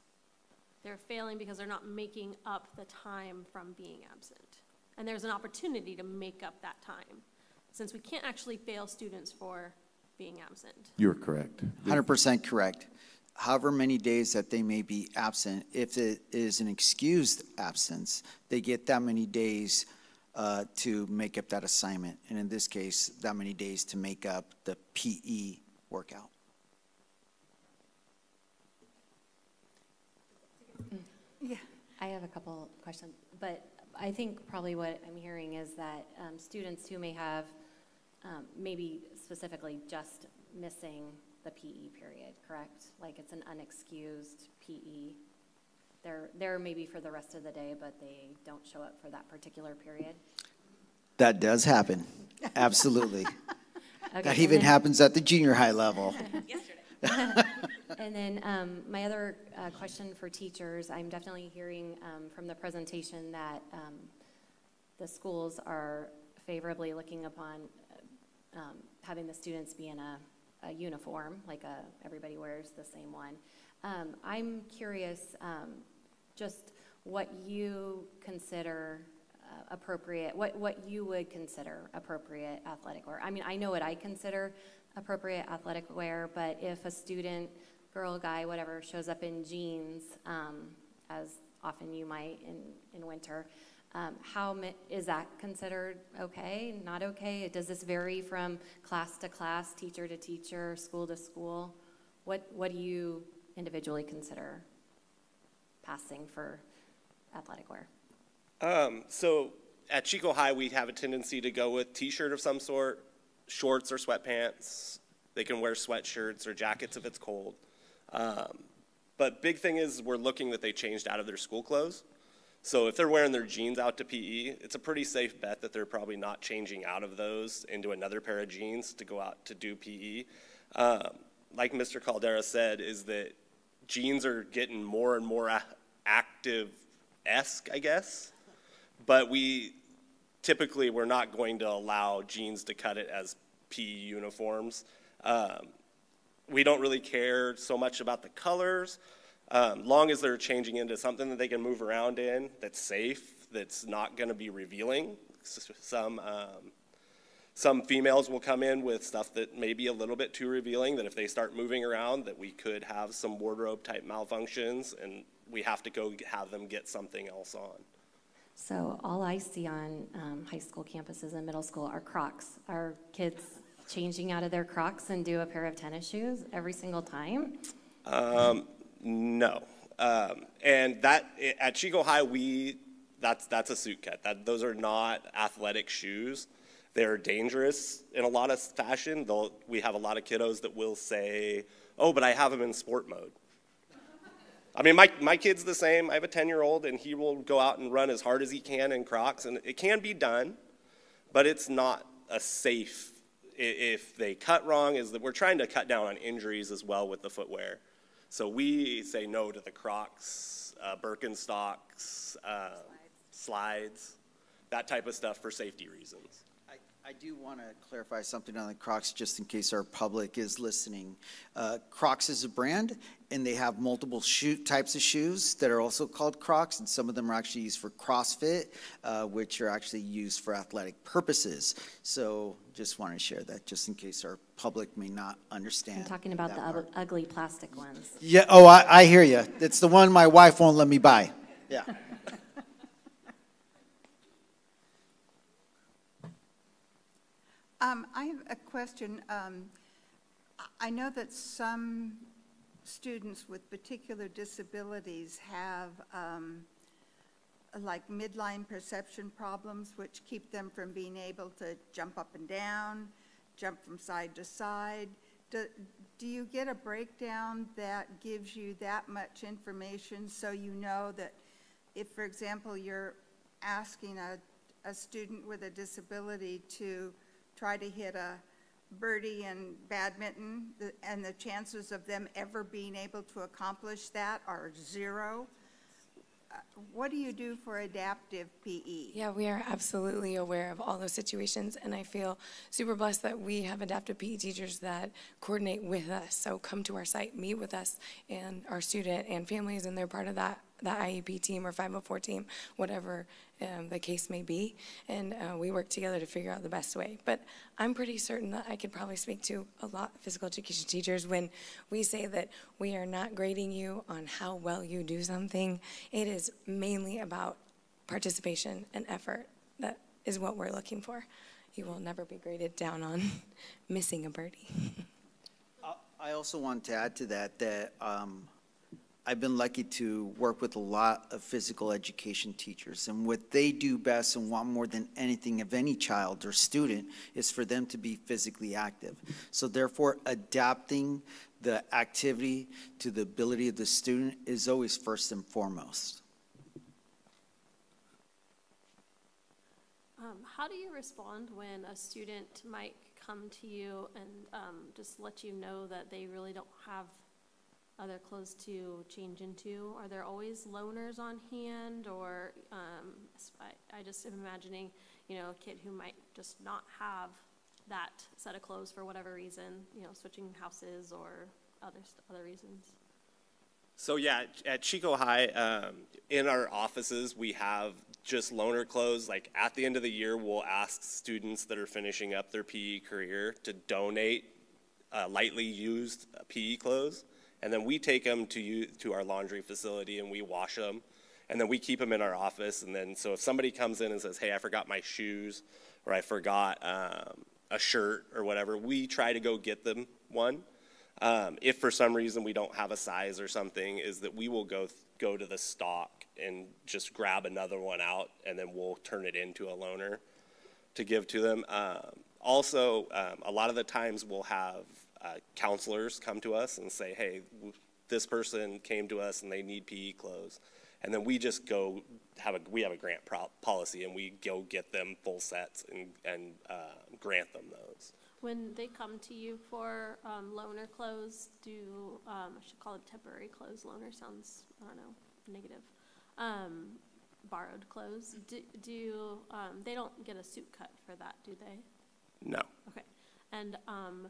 They're failing because they're not making up the time from being absent. And there's an opportunity to make up that time, since we can't actually fail students for being absent. You're correct. Hundred percent correct. However many days that they may be absent, if it is an excused absence, they get that many days uh, to make up that assignment. And in this case, that many days to make up the PE workout. Yeah. I have a couple questions, but I think probably what I'm hearing is that um, students who may have, um, maybe specifically just missing the PE period, correct? Like it's an unexcused PE. They're there maybe for the rest of the day, but they don't show up for that particular period. That does happen. Absolutely. Okay, That even then- happens at the junior high level. Yesterday. And then um, my other uh, question for teachers, I'm definitely hearing um, from the presentation that um, the schools are favorably looking upon uh, um, having the students be in a, a uniform, like a, everybody wears the same one. Um, I'm curious, um, just what you consider uh, appropriate, what, what you would consider appropriate athletic wear. I mean, I know what I consider appropriate athletic wear, but if a student, girl, guy, whatever, shows up in jeans, um, as often you might in, in winter, um, how is that considered okay, not okay? Does this vary from class to class, teacher to teacher, school to school? What, what do you individually consider passing for athletic wear? Um, so at Chico High, we have a tendency to go with t-shirt of some sort, shorts or sweatpants. They can wear sweatshirts or jackets if it's cold. Um, but big thing is we're looking that they changed out of their school clothes. So if they're wearing their jeans out to PE, it's a pretty safe bet that they're probably not changing out of those into another pair of jeans to go out to do PE. Um, like Mr. Caldera said, is that jeans are getting more and more active-esque, I guess. But we typically we're not going to allow jeans to cut it as PE uniforms. Um, we don't really care so much about the colors, um, long as they're changing into something that they can move around in that's safe, that's not going to be revealing. Some um, some females will come in with stuff that may be a little bit too revealing. That if they start moving around, that we could have some wardrobe type malfunctions, and we have to go have them get something else on. So all I see on um, high school campuses and middle school are Crocs. Are kids changing out of their Crocs and do a pair of tennis shoes every single time? Um, no. Um, and that at Chico High, we that's that's a suit cut. That those are not athletic shoes. They're dangerous in a lot of fashion. They'll, we have a lot of kiddos that will say, "Oh, but I have them in sport mode." I mean, my, my kid's the same. I have a 10 year old, and he will go out and run as hard as he can in Crocs, and it can be done, but it's not a safe. If they cut wrong, is that we're trying to cut down on injuries as well with the footwear. So we say no to the Crocs, uh, Birkenstocks, uh, slides, that type of stuff for safety reasons. I, I do want to clarify something on the Crocs, just in case our public is listening. Uh, Crocs is a brand, and they have multiple shoe, types of shoes that are also called Crocs, and some of them are actually used for CrossFit, uh, which are actually used for athletic purposes. So just want to share that, just in case our public may not understand. I'm talking about the part. ugly plastic ones. Yeah, oh, I, I hear you. It's the one my wife won't let me buy. Yeah. Um, I have a question. Um, I- know that some students with particular disabilities have, um, like midline perception problems, which keep them from being able to jump up and down, jump from side to side. Do, do you get a breakdown that gives you that much information so you know that if, for example, you're asking a, a student with a disability to try to hit a birdie in badminton, and the chances of them ever being able to accomplish that are zero, uh, what do you do for adaptive? PE? Yeah, we are absolutely aware of all those situations, and I feel super blessed that we have adaptive PE teachers that coordinate with us. So come to our site, meet with us and our student and families, and they're part of that, that IEP team or 504 team, whatever um, the case may be. And uh, we work together to figure out the best way. But I'm pretty certain that I could probably speak to a lot of physical education teachers when we say that we are not grading you on how well you do something. It is mainly about participation and effort. That is what we're looking for. You will never be graded down on missing a birdie. I also want to add to that, that um, I've been lucky to work with a lot of physical education teachers, and what they do best and want more than anything of any child or student is for them to be physically active. So therefore, adapting the activity to the ability of the student is always first and foremost. Um, how do you respond when a student might come to you and um, just let you know that they really don't have other clothes to change into? Are there always loaners on hand, or um, I, I just am imagining, you know, a kid who might just not have that set of clothes for whatever reason, you know, switching houses or other other reasons. So yeah, at Chico High, um, in our offices, we have just loaner clothes. Like at the end of the year, we'll ask students that are finishing up their PE career to donate uh, lightly used PE clothes, and then we take them to you to our laundry facility and we wash them, and then we keep them in our office. And then so if somebody comes in and says, "Hey, I forgot my shoes," or "I forgot um, a shirt," or whatever, we try to go get them one. Um, if for some reason we don't have a size or something, is that we will go go to the stock and just grab another one out, and then we'll turn it into a loaner to give to them. Um, also, um, a lot of the times we'll have uh, counselors come to us and say, "Hey, w- this person came to us and they need PE clothes," and then we just go have a we have a grant policy and we go get them full sets and and uh, grant them those. When they come to you for um, loaner clothes, do, um, I should call it temporary clothes, loaner sounds, I don't know, negative. Um, borrowed clothes, do, do, um, they don't get a suit cut for that, do they? No. Okay. And um,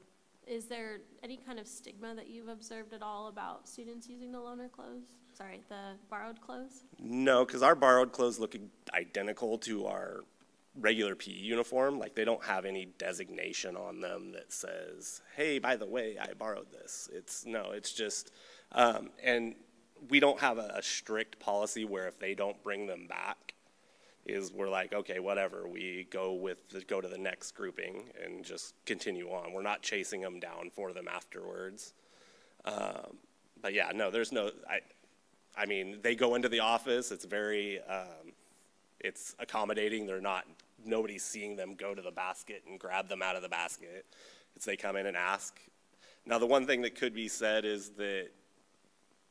is there any kind of stigma that you've observed at all about students using the loaner clothes? Sorry, the borrowed clothes? No, because our borrowed clothes look identical to our regular PE uniform. Like they don't have any designation on them that says, "Hey, by the way, I borrowed this." It's no, it's just, um, and we don't have a, a strict policy where if they don't bring them back, is we're like, okay, whatever, we go with, the- go to the next grouping and just continue on. We're not chasing them down for them afterwards. Um, but yeah, no, there's no, I, I mean, they go into the office, it's very, um, it's accommodating, they're not, nobody's seeing them go to the basket and grab them out of the basket. It's they come in and ask. Now, the one thing that could be said is that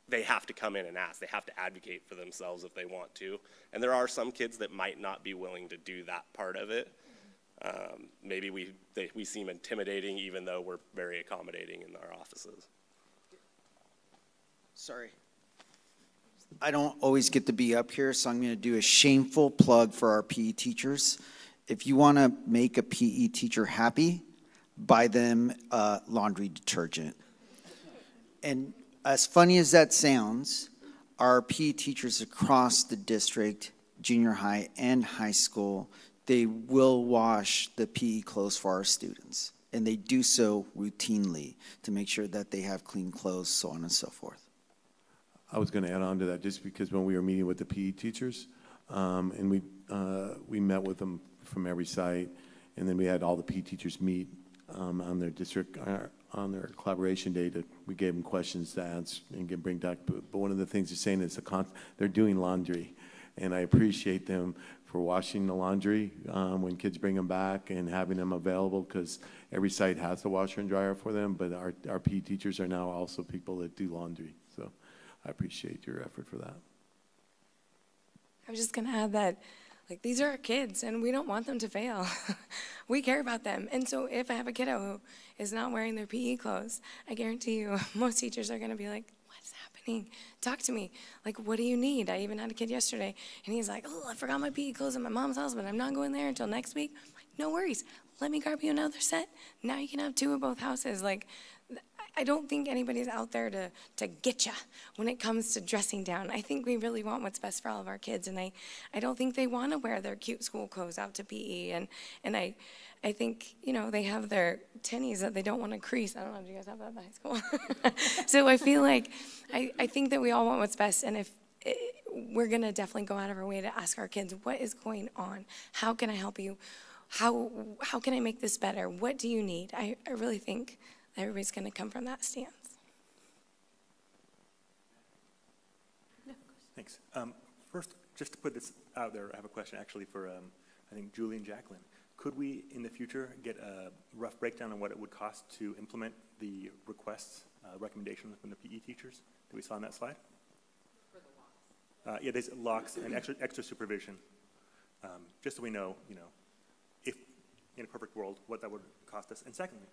they have to come in and ask. They have to advocate for themselves if they want to. And there are some kids that might not be willing to do that part of it. Um, maybe we, they, we seem intimidating even though we're very accommodating in our offices. Sorry. I don't always get to be up here, so I'm going to do a shameful plug for our PE teachers. If you want to make a PE teacher happy, buy them uh, laundry detergent. And as funny as that sounds, our PE teachers across the district, junior high and high school, they will wash the PE clothes for our students. And they do so routinely to make sure that they have clean clothes, so on and so forth. I was going to add on to that just because when we were meeting with the PE teachers, um, and we, uh, we met with them from every site, and then we had all the PE teachers meet um, on their district, on their collaboration day. To, we gave them questions to answer and get, bring back. But, but one of the things they're saying is the they're doing laundry, and I appreciate them for washing the laundry um, when kids bring them back and having them available because every site has a washer and dryer for them. But our, our PE teachers are now also people that do laundry. So I appreciate your effort for that. I was just gonna add that, like, these are our kids, and we don't want them to fail. we care about them, and so if I have a kiddo who is not wearing their PE clothes, I guarantee you, most teachers are gonna be like, "What's happening? Talk to me. Like, what do you need?" I even had a kid yesterday, and he's like, "Oh, I forgot my PE clothes at my mom's house, but I'm not going there until next week." Like, no worries. Let me grab you another set. Now you can have two of both houses. Like, I don't think anybody's out there to, to get you when it comes to dressing down. I think we really want what's best for all of our kids, and I, I don't think they want to wear their cute school clothes out to PE. And, and I, I think, you know, they have their tennies that they don't want to crease. I don't know if you guys have that in high school. so I feel like, I, I think that we all want what's best, and if eh, we're going to definitely go out of our way to ask our kids, what is going on? How can I help you? How, how can I make this better? What do you need? I, I really think everybody's going to come from that stance. Thanks. Um, First, just to put this out there, I have a question actually for, um, I think, Julie and Jacqueline. Could we, in the future, get a rough breakdown on what it would cost to implement the requests, uh, recommendations from the PE teachers that we saw on that slide? For the locks. Yeah, there's locks and extra, extra supervision, um, just so we know, you know, if, in a perfect world, what that would cost us. And secondly,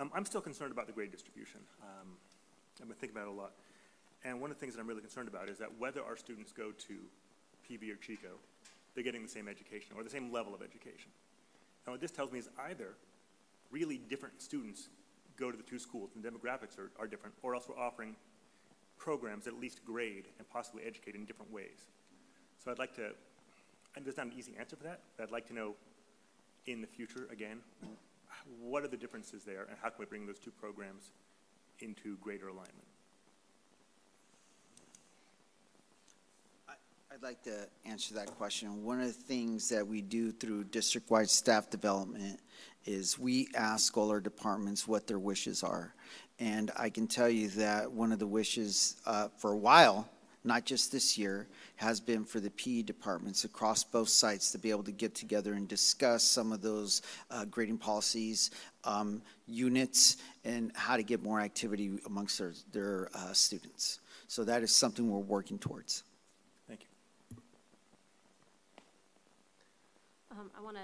um, I'm still concerned about the grade distribution. Um, I've been thinking about it a lot. And one of the things that I'm really concerned about is that whether our students go to PV or Chico, they're getting the same education or the same level of education. And what this tells me is either really different students go to the two schools and demographics are, are different, or else we're offering programs that at least grade and possibly educate in different ways. So I'd like to, and there's not an easy answer for that, but I'd like to know in the future, again, what are the differences there and how can we bring those two programs into greater alignment? I'd like to answer that question. One of the things that we do through district-wide staff development is we ask all our departments what their wishes are. And I can tell you that one of the wishes uh, for a while, not just this year, has been for the PE departments across both sites to be able to get together and discuss some of those uh, grading policies, um, units, and how to get more activity amongst their, their uh, students. So that is something we're working towards. Thank you. Um, I want to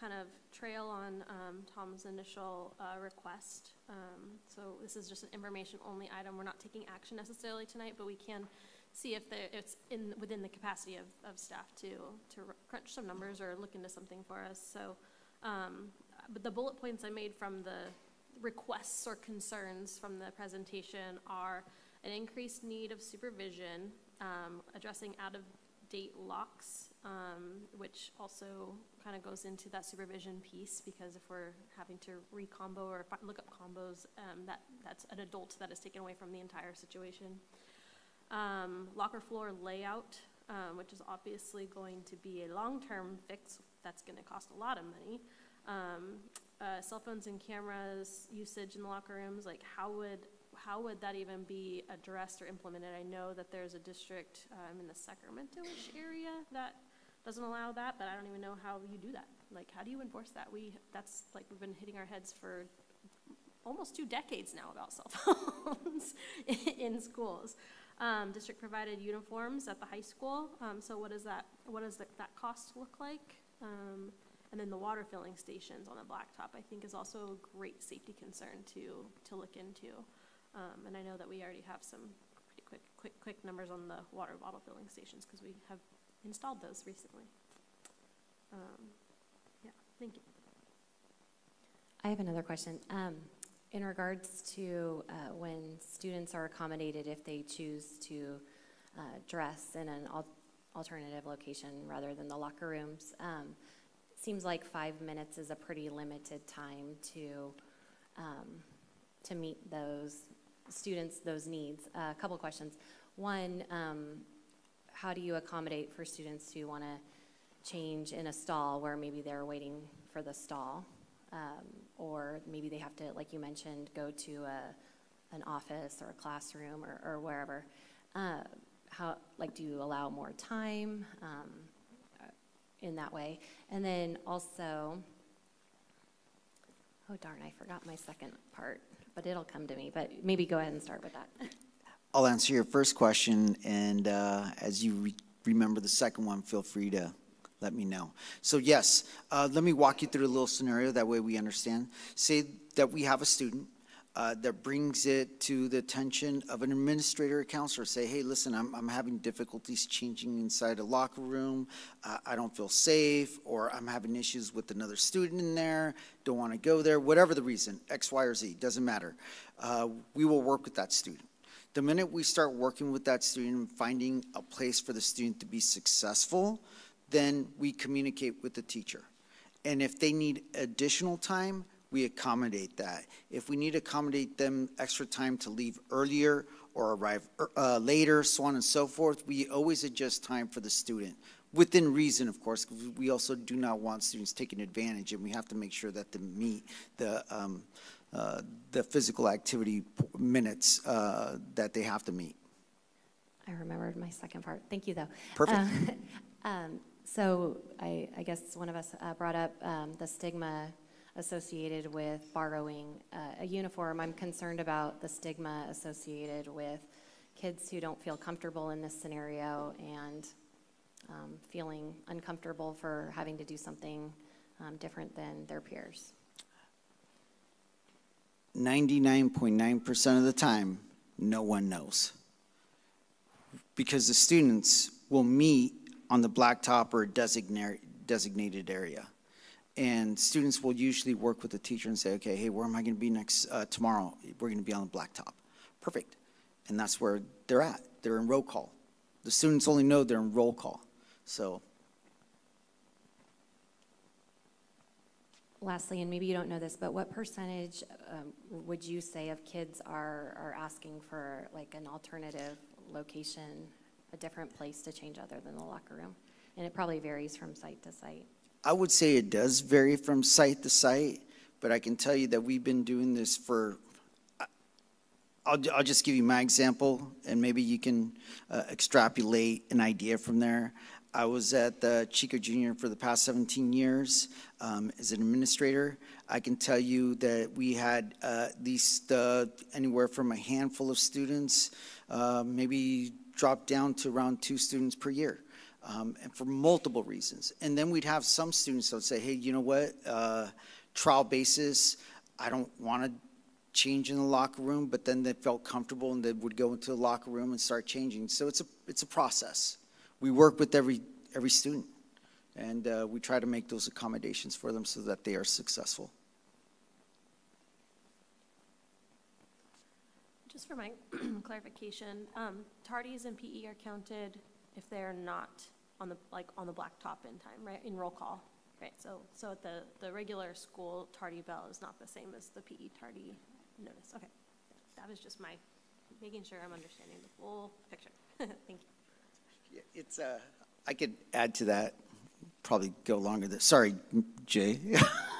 kind of trail on um, Tom's initial uh, request. Um, So this is just an information-only item. We're not taking action necessarily tonight, but we can see if it's in, within the capacity of, of staff to, to crunch some numbers or look into something for us. So, um, but the bullet points I made from the requests or concerns from the presentation are an increased need of supervision, um, addressing out-of-date locks, um, which also kind of goes into that supervision piece, because if we're having to recombo or look up combos, um, that, that's an adult that is taken away from the entire situation. Um, locker floor layout, um, which is obviously going to be a long-term fix that's gonna cost a lot of money. Um, uh, cell phones and cameras usage in the locker rooms, like how would, how would that even be addressed or implemented? I know that there's a district, um, in the Sacramento-ish area that doesn't allow that, but I don't even know how you do that. Like, how do you enforce that? We, that's, like, we've been hitting our heads for almost two decades now about cell phones in schools. Um, district provided uniforms at the high school, um, so what does that, what does that, that cost look like? Um, and then the water filling stations on the blacktop, I think is also a great safety concern to, to look into. Um, and I know that we already have some pretty quick, quick, quick numbers on the water bottle filling stations, because we have installed those recently. Um, yeah, thank you. I have another question. Um, in regards to uh, when students are accommodated if they choose to uh, dress in an al- alternative location rather than the locker rooms, um, seems like five minutes is a pretty limited time to um, to meet those students those needs. Uh, a couple questions. One, um, how do you accommodate for students who want to change in a stall where maybe they're waiting for the stall? Or maybe they have to, like you mentioned, go to a, an office or a classroom or, or wherever. Uh, how, like, do you allow more time um, in that way? And then also, oh darn, I forgot my second part, but it'll come to me. But maybe go ahead and start with that. I'll answer your first question, and uh, as you re- remember the second one, feel free to let me know. So yes, uh, let me walk you through a little scenario, that way we understand. Say that we have a student uh, that brings it to the attention of an administrator or counselor. Say, hey, listen, I'm, I'm having difficulties changing inside a locker room. Uh, I don't feel safe, or I'm having issues with another student in there, don't want to go there, whatever the reason, X, Y, or Z, doesn't matter. Uh, we will work with that student. The minute we start working with that student and finding a place for the student to be successful, then we communicate with the teacher. And if they need additional time, we accommodate that. If we need to accommodate them extra time to leave earlier or arrive uh, later, so on and so forth, we always adjust time for the student. Within reason, of course, because we also do not want students taking advantage, and we have to make sure that they meet the um, uh, the physical activity minutes uh, that they have to meet. I remembered my second part. Thank you, though. Perfect. Uh, um, so I, I, guess one of us uh, brought up um, the stigma associated with borrowing uh, a uniform. I'm concerned about the stigma associated with kids who don't feel comfortable in this scenario and um, feeling uncomfortable for having to do something um, different than their peers. 99.9% of the time, no one knows. Because the students will meet on the blacktop or designated area. And students will usually work with the teacher and say, okay, hey, where am I going to be next uh, tomorrow? We're going to be on the blacktop. Perfect. And that's where they're at. They're in roll call. The students only know they're in roll call. So Lastly, and maybe you don't know this, but what percentage um, would you say of kids are, are asking for like an alternative location, a different place to change other than the locker room? And it probably varies from site to site. I would say it does vary from site to site, but I can tell you that we've been doing this for, I'll, I'll just give you my example, and maybe you can uh, extrapolate an idea from there. I was at the Chico Junior for the past 17 years um, as an administrator. I can tell you that we had uh, at least uh, anywhere from a handful of students, uh, maybe dropped down to around two students per year. Um, and for multiple reasons. And then we'd have some students that would say, hey, you know what, uh, trial basis, I don't want to change in the locker room, but then they felt comfortable and they would go into the locker room and start changing. So it's a, it's a process we work with every, every student, and uh, we try to make those accommodations for them so that they are successful. Just for my clarification, um, tardies and PE are counted if they're not on the, like, on the blacktop in time, right, in roll call, right? So, so at the, the regular school tardy bell is not the same as the PE tardy notice, okay. That was just my, making sure I'm understanding the full picture. Thank you. It's, uh, I could add to that, probably go longer than, sorry, Jay.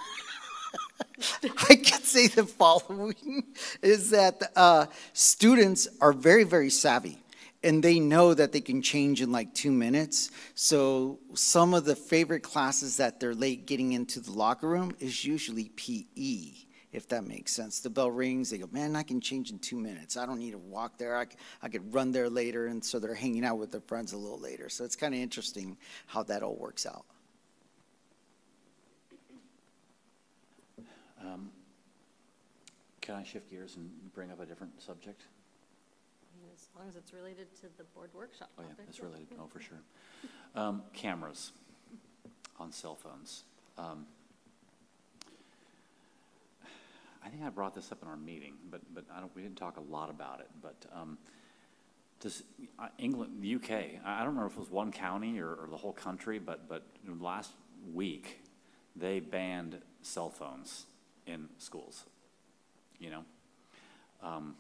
I could say the following, is that, uh, students are very, very savvy. And they know that they can change in like two minutes. So some of the favorite classes that they're late getting into the locker room is usually PE, if that makes sense. The bell rings, they go, man, I can change in two minutes. I don't need to walk there. I, I could run there later. And so they're hanging out with their friends a little later. So it's kind of interesting how that all works out. Um, Can I shift gears and bring up a different subject? I mean, As long as it's related to the board workshop Oh, yeah, topic. it's related, oh, for sure. Um, Cameras on cell phones. Um, I think I brought this up in our meeting, but, but I don't, we didn't talk a lot about it, but um, does, uh, England, the UK, I I don't remember if it was one county or, or the whole country, but, but last week, they banned cell phones in schools, you know? Um,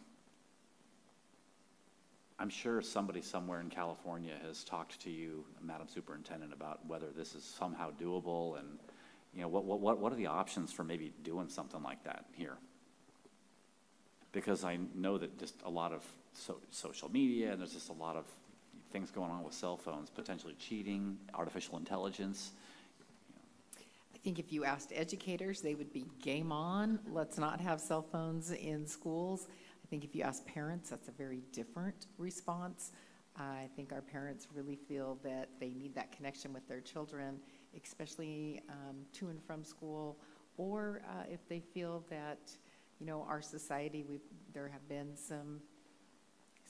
I'm sure somebody somewhere in California has talked to you, Madam Superintendent, about whether this is somehow doable and, you know, what, what, what are the options for maybe doing something like that here? Because I know that just a lot of so, social media, and there's just a lot of things going on with cell phones, potentially cheating, artificial intelligence. I think if you asked educators, they would be game on, let's not have cell phones in schools. I think if you ask parents, that's a very different response. I think our parents really feel that they need that connection with their children, especially um, to and from school, or uh, if they feel that, you know, our society, we, there have been some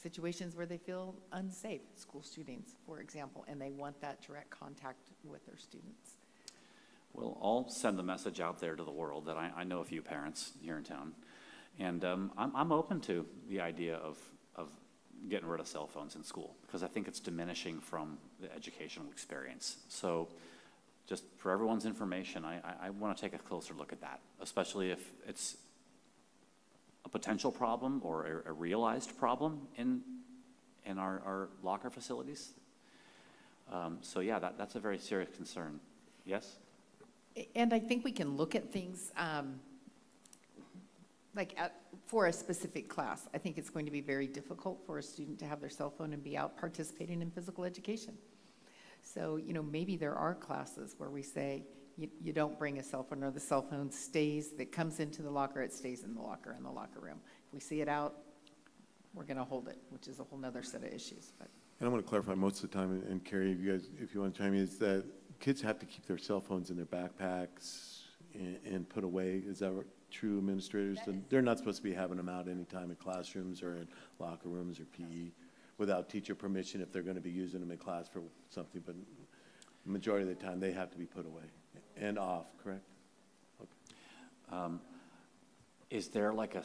situations where they feel unsafe, school shootings, for example, and they want that direct contact with their students. Well, I'll send the message out there to the world that I, I know a few parents here in town. And um, I'm, I'm open to the idea of, of getting rid of cell phones in school because I think it's diminishing from the educational experience. So just for everyone's information, I, I, I want to take a closer look at that, especially if it's a potential problem or a, a realized problem in, in our, our locker facilities. Um, so yeah, that, that's a very serious concern. Yes? And I think we can look at things, um, like at, for a specific class. I think it's going to be very difficult for a student to have their cell phone and be out participating in physical education. So, you know, maybe there are classes where we say, you, you don't bring a cell phone, or the cell phone stays, that comes into the locker, it stays in the locker, in the locker room. If we see it out, we're gonna hold it, which is a whole nother set of issues, but. And I want to clarify most of the time, and- and Carrie, if you guys, if you want to chime in, is that kids have to keep their cell phones in their backpacks and, and put away. Is that true, administrators? And They're not supposed to be having them out anytime in classrooms or in locker rooms or PE without teacher permission if they're going to be using them in class for something, but majority of the time, they have to be put away and off, correct? Um, Is there like a,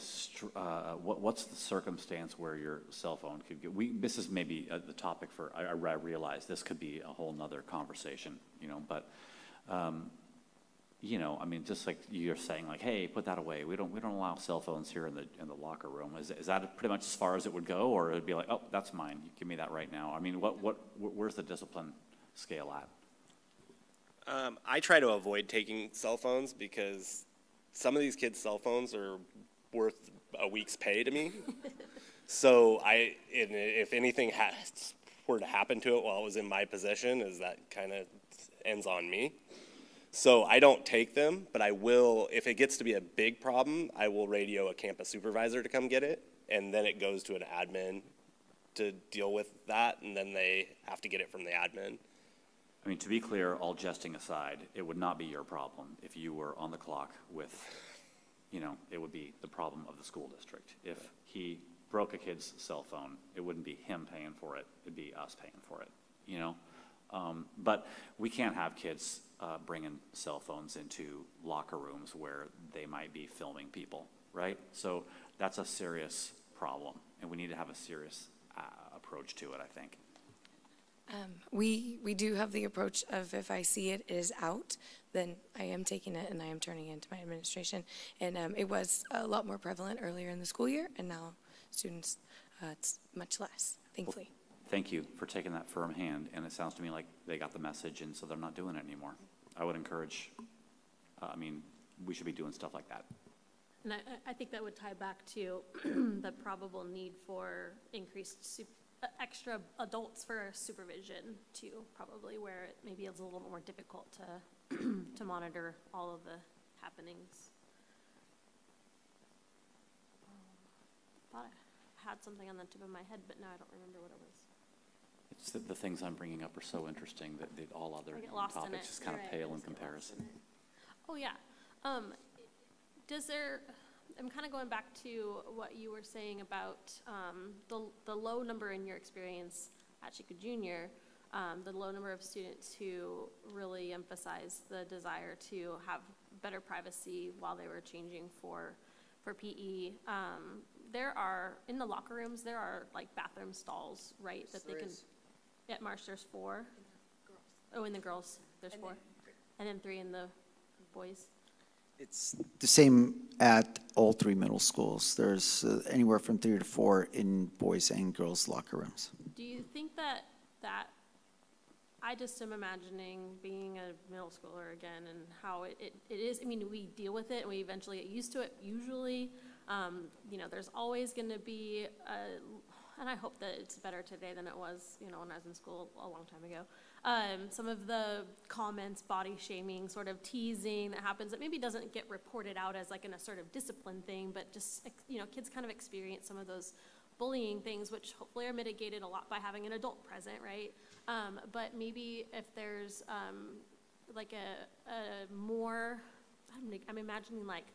uh, what, what's the circumstance where your cell phone could get, we, this is maybe uh, the topic for, I, I realize this could be a whole nother conversation, you know, but, um, you know, I mean, just like you're saying, like, hey, put that away. We don't, we don't allow cell phones here in the, in the locker room. Is, is that pretty much as far as it would go? Or it'd be like, oh, that's mine. Give me that right now. I mean, what, what, where's the discipline scale at? Um, I try to avoid taking cell phones because some of these kids' cell phones are worth a week's pay to me. so I, if anything has, were to happen to it while it was in my possession, is that kind of ends on me. So I don't take them, but I will, if it gets to be a big problem, I will radio a campus supervisor to come get it, and then it goes to an admin to deal with that, and then they have to get it from the admin. I mean, to be clear, all jesting aside, it would not be your problem if you were on the clock with, you know, it would be the problem of the school district. If he broke a kid's cell phone, it wouldn't be him paying for it, it'd be us paying for it, you know? Um, but we can't have kids uh, bringing cell phones into locker rooms where they might be filming people, right? So that's a serious problem, and we need to have a serious uh, approach to it, I think. Um, we, we do have the approach of if I see it is out, then I am taking it and I am turning it into my administration. And um, it was a lot more prevalent earlier in the school year, and now students, uh, it's much less, thankfully. thank you for taking that firm hand, and it sounds to me like they got the message, and so they're not doing it anymore. I would encourage, uh, I mean, we should be doing stuff like that. And I, I- I think that would tie back to the probable need for increased sup- extra adults for supervision too, probably where it maybe is a little bit more difficult to, to monitor all of the happenings. Thought I had something on the tip of my head, but now I don't remember what it was. It's the, the things I'm bringing up are so interesting that, that all other I get lost in it. topics just kind of You're right, pale in just get lost comparison. in. Oh, yeah. Um, does there, I'm kind of going back to what you were saying about, um, the, the low number in your experience at Chico Junior, um, the low number of students who really emphasized the desire to have better privacy while they were changing for, for PE. Um, there are, in the locker rooms, there are like bathroom stalls, right, that they can. At Marsh, there's four. Oh, in the girls, there's four. And then three in the boys. It's the same at all three middle schools. There's uh, anywhere from three to four in boys and girls locker rooms. Do you think that, that, I just am imagining being a middle schooler again and how it, it, it is, I mean, we deal with it and we eventually get used to it, usually. Um, you know, there's always gonna be, a- and I hope that it's better today than it was, you know, when I was in school a long time ago. Um, some of the comments, body shaming, sort of teasing that happens that maybe doesn't get reported out as like an a sort of discipline thing, but just, you know, kids kind of experience some of those bullying things, which hopefully are mitigated a lot by having an adult present, right? Um, but maybe if there's, um, like a, a more, I'm, I'm imagining like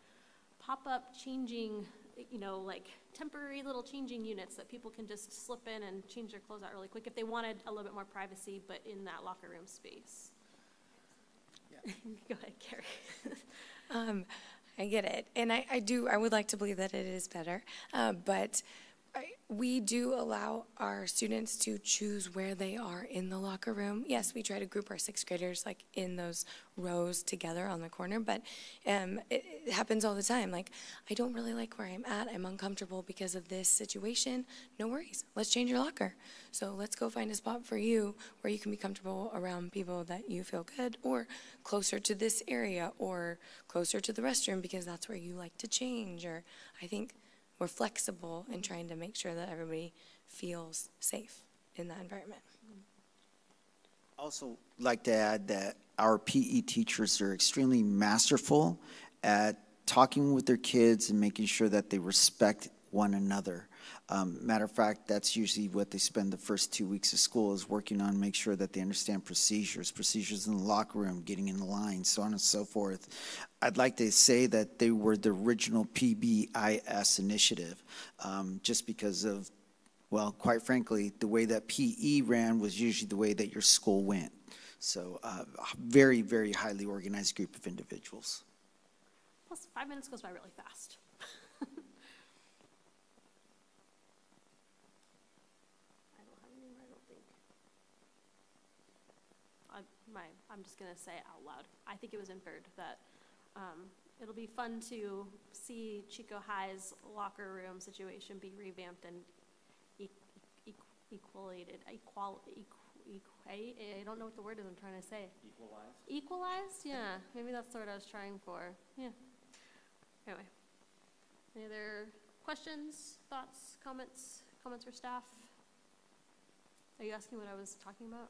pop-up changing, you know, like temporary little changing units that people can just slip in and change their clothes out really quick if they wanted a little bit more privacy, but in that locker room space. Go ahead, Carrie. Um, I get it, and I, I do. I would like to believe that it is better, uh, but I, we do allow our students to choose where they are in the locker room. Yes, we try to group our sixth graders like in those rows together on the corner, but um, it, it happens all the time. Like, I don't really like where I'm at. I'm uncomfortable because of this situation. No worries. Let's change your locker. So let's go find a spot for you where you can be comfortable around people that you feel good, or closer to this area, or closer to the restroom because that's where you like to change. Or I think we're flexible in mm-hmm. trying to make sure that everybody feels safe in that environment. Mm-hmm. Also, like to add that our PE teachers are extremely masterful at talking with their kids and making sure that they respect one another. Um, matter of fact, that's usually what they spend the first two weeks of school is working on, make sure that they understand procedures, procedures in the locker room, getting in the line, so on and so forth. I'd like to say that they were the original PBIS initiative, um, just because of well, quite frankly, the way that PE ran was usually the way that your school went. So, uh, very, very highly organized group of individuals. Plus, five minutes goes by really fast. I don't have any more, I don't think. I, my, I'm just gonna say it out loud. I think it was inferred that, um, it'll be fun to see Chico High's locker room situation be revamped and e- e- equalated, equal, equ- equ- I, I don't know what the word is I'm trying to say. Equalized? Equalized, yeah, maybe that's the word I was trying for, yeah. Anyway, any other questions, thoughts, comments, comments for staff? Are you asking what I was talking about?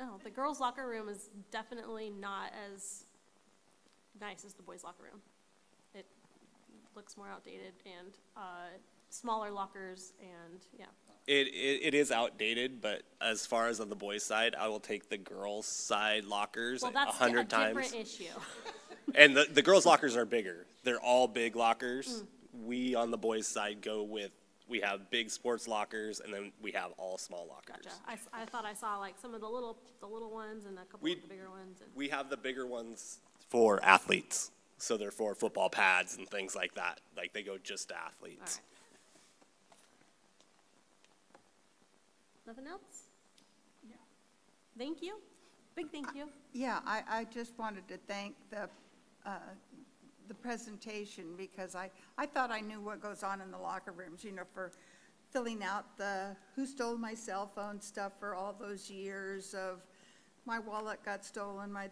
No, the girls' locker room is definitely not as nice as the boys' locker room. It looks more outdated and, uh, smaller lockers and, yeah. It, it, it is outdated, but as far as on the boys' side, I will take the girls' side lockers Well, a that's a hundred times. different issue. And the, the girls' lockers are bigger. They're all big lockers. We on the boys' side go with we have big sports lockers, and then we have all small lockers. Gotcha. I, s- I thought I saw like some of the little, the little ones and a couple We- of the bigger ones and. We have the bigger ones for athletes, so they're for football pads and things like that. Like they go just to athletes. right. Nothing else? Yeah. Thank you. Big thank you. Yeah, I, I just wanted to thank the, uh, the presentation because I, I thought I knew what goes on in the locker rooms, you know, for, filling out the who stole my cell phone stuff for all those years of my wallet got stolen, my,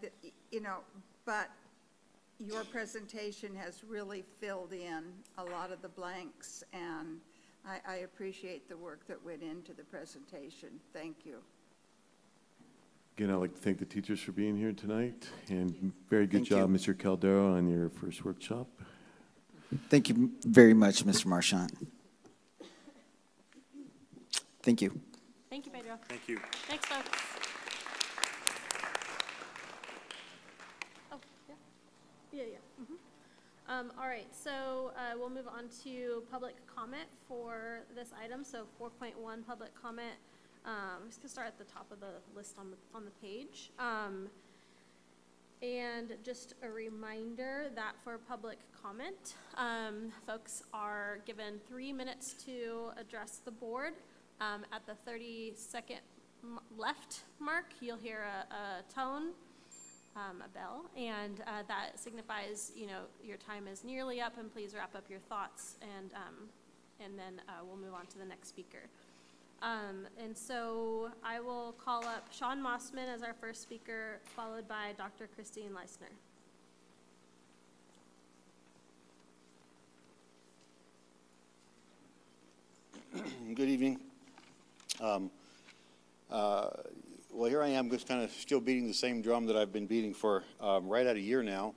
you know, but your presentation has really filled in a lot of the blanks, and I, I appreciate the work that went into the presentation. Thank you. Again, I'd like to thank the teachers for being here tonight, and very good Thank you. job, Mr. Caldero, on your first workshop. Thank you very much, Mr. Marchant. Thank you. Thank you, Pedro. Thank you. Thanks, folks. Oh, yeah, yeah, yeah. mhm. Um, all right, so, uh, we'll move on to public comment for this item. So four point one, public comment. Um, I'm just gonna start at the top of the list on the, on the page. Um, and just a reminder that for public comment, um, folks are given three minutes to address the board. Um, at the thirty-second left mark, you'll hear a, a tone, um, a bell, and, uh, that signifies, you know, your time is nearly up, and please wrap up your thoughts, and, um, and then, uh, we'll move on to the next speaker. Um, and so I will call up Sean Mossman as our first speaker, followed by Dr. Christine Leisner. Good evening. Um, uh, Well, here I am, just kind of still beating the same drum that I've been beating for um, right at a year now.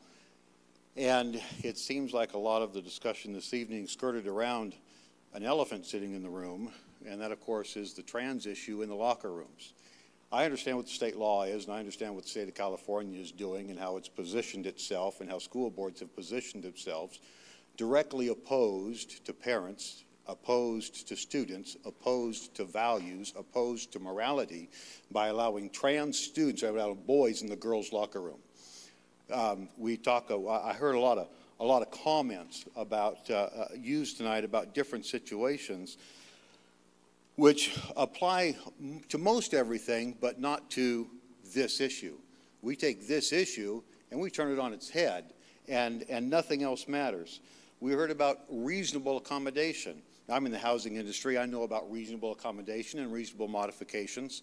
And it seems like a lot of the discussion this evening skirted around an elephant sitting in the room, and that, of course, is the trans issue in the locker rooms. I understand what the state law is, and I understand what the state of California is doing and how it's positioned itself and how school boards have positioned themselves directly opposed to parents, opposed to students, opposed to values, opposed to morality by allowing trans students, allowing boys in the girls' locker room. Um, we talk, uh, I heard a lot of, a lot of comments about, uh, uh, used tonight about different situations which apply to most everything, but not to this issue. We take this issue and we turn it on its head, and, and nothing else matters. We heard about reasonable accommodation. I'm in the housing industry. I know about reasonable accommodation and reasonable modifications.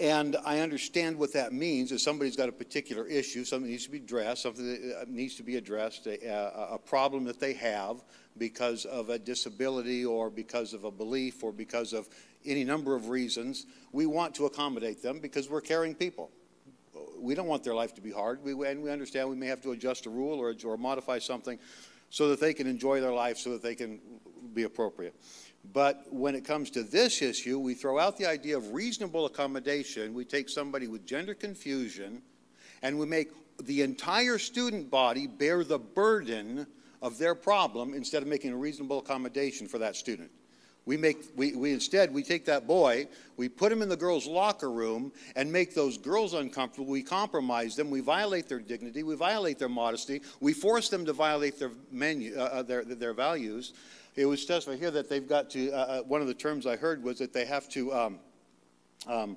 And I understand what that means. If somebody's got a particular issue, something needs to be addressed, something that uh, needs to be addressed, a, a problem that they have because of a disability or because of a belief or because of any number of reasons, we want to accommodate them because we're caring people. We don't want their life to be hard. We, and we understand we may have to adjust a rule or, or modify something so that they can enjoy their life, so that they can be appropriate. But when it comes to this issue, we throw out the idea of reasonable accommodation. We take somebody with gender confusion and we make the entire student body bear the burden of their problem instead of making a reasonable accommodation for that student. We make, we, we instead, we take that boy, we put him in the girls' locker room and make those girls uncomfortable. We compromise them. We violate their dignity. We violate their modesty. We force them to violate their menu, uh, uh, their, their values. It was testified here that they've got to, uh, uh, one of the terms I heard was that they have to um, um,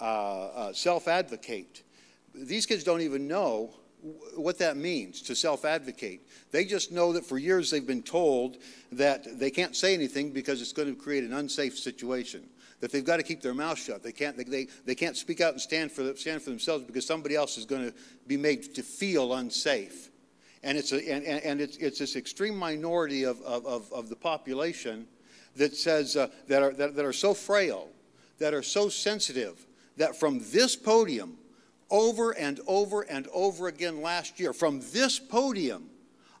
uh, uh, self-advocate. These kids don't even know what that means to self-advocate. They just know that for years they've been told that they can't say anything because it's going to create an unsafe situation. That they've got to keep their mouth shut. They can't, they, they, they can't speak out and stand for, stand for themselves because somebody else is going to be made to feel unsafe. And it's, a, and, and it's, it's this extreme minority of, of, of, of the population that says, uh, that, are, that, that are so frail, that are so sensitive, that from this podium, over and over and over again last year, from this podium,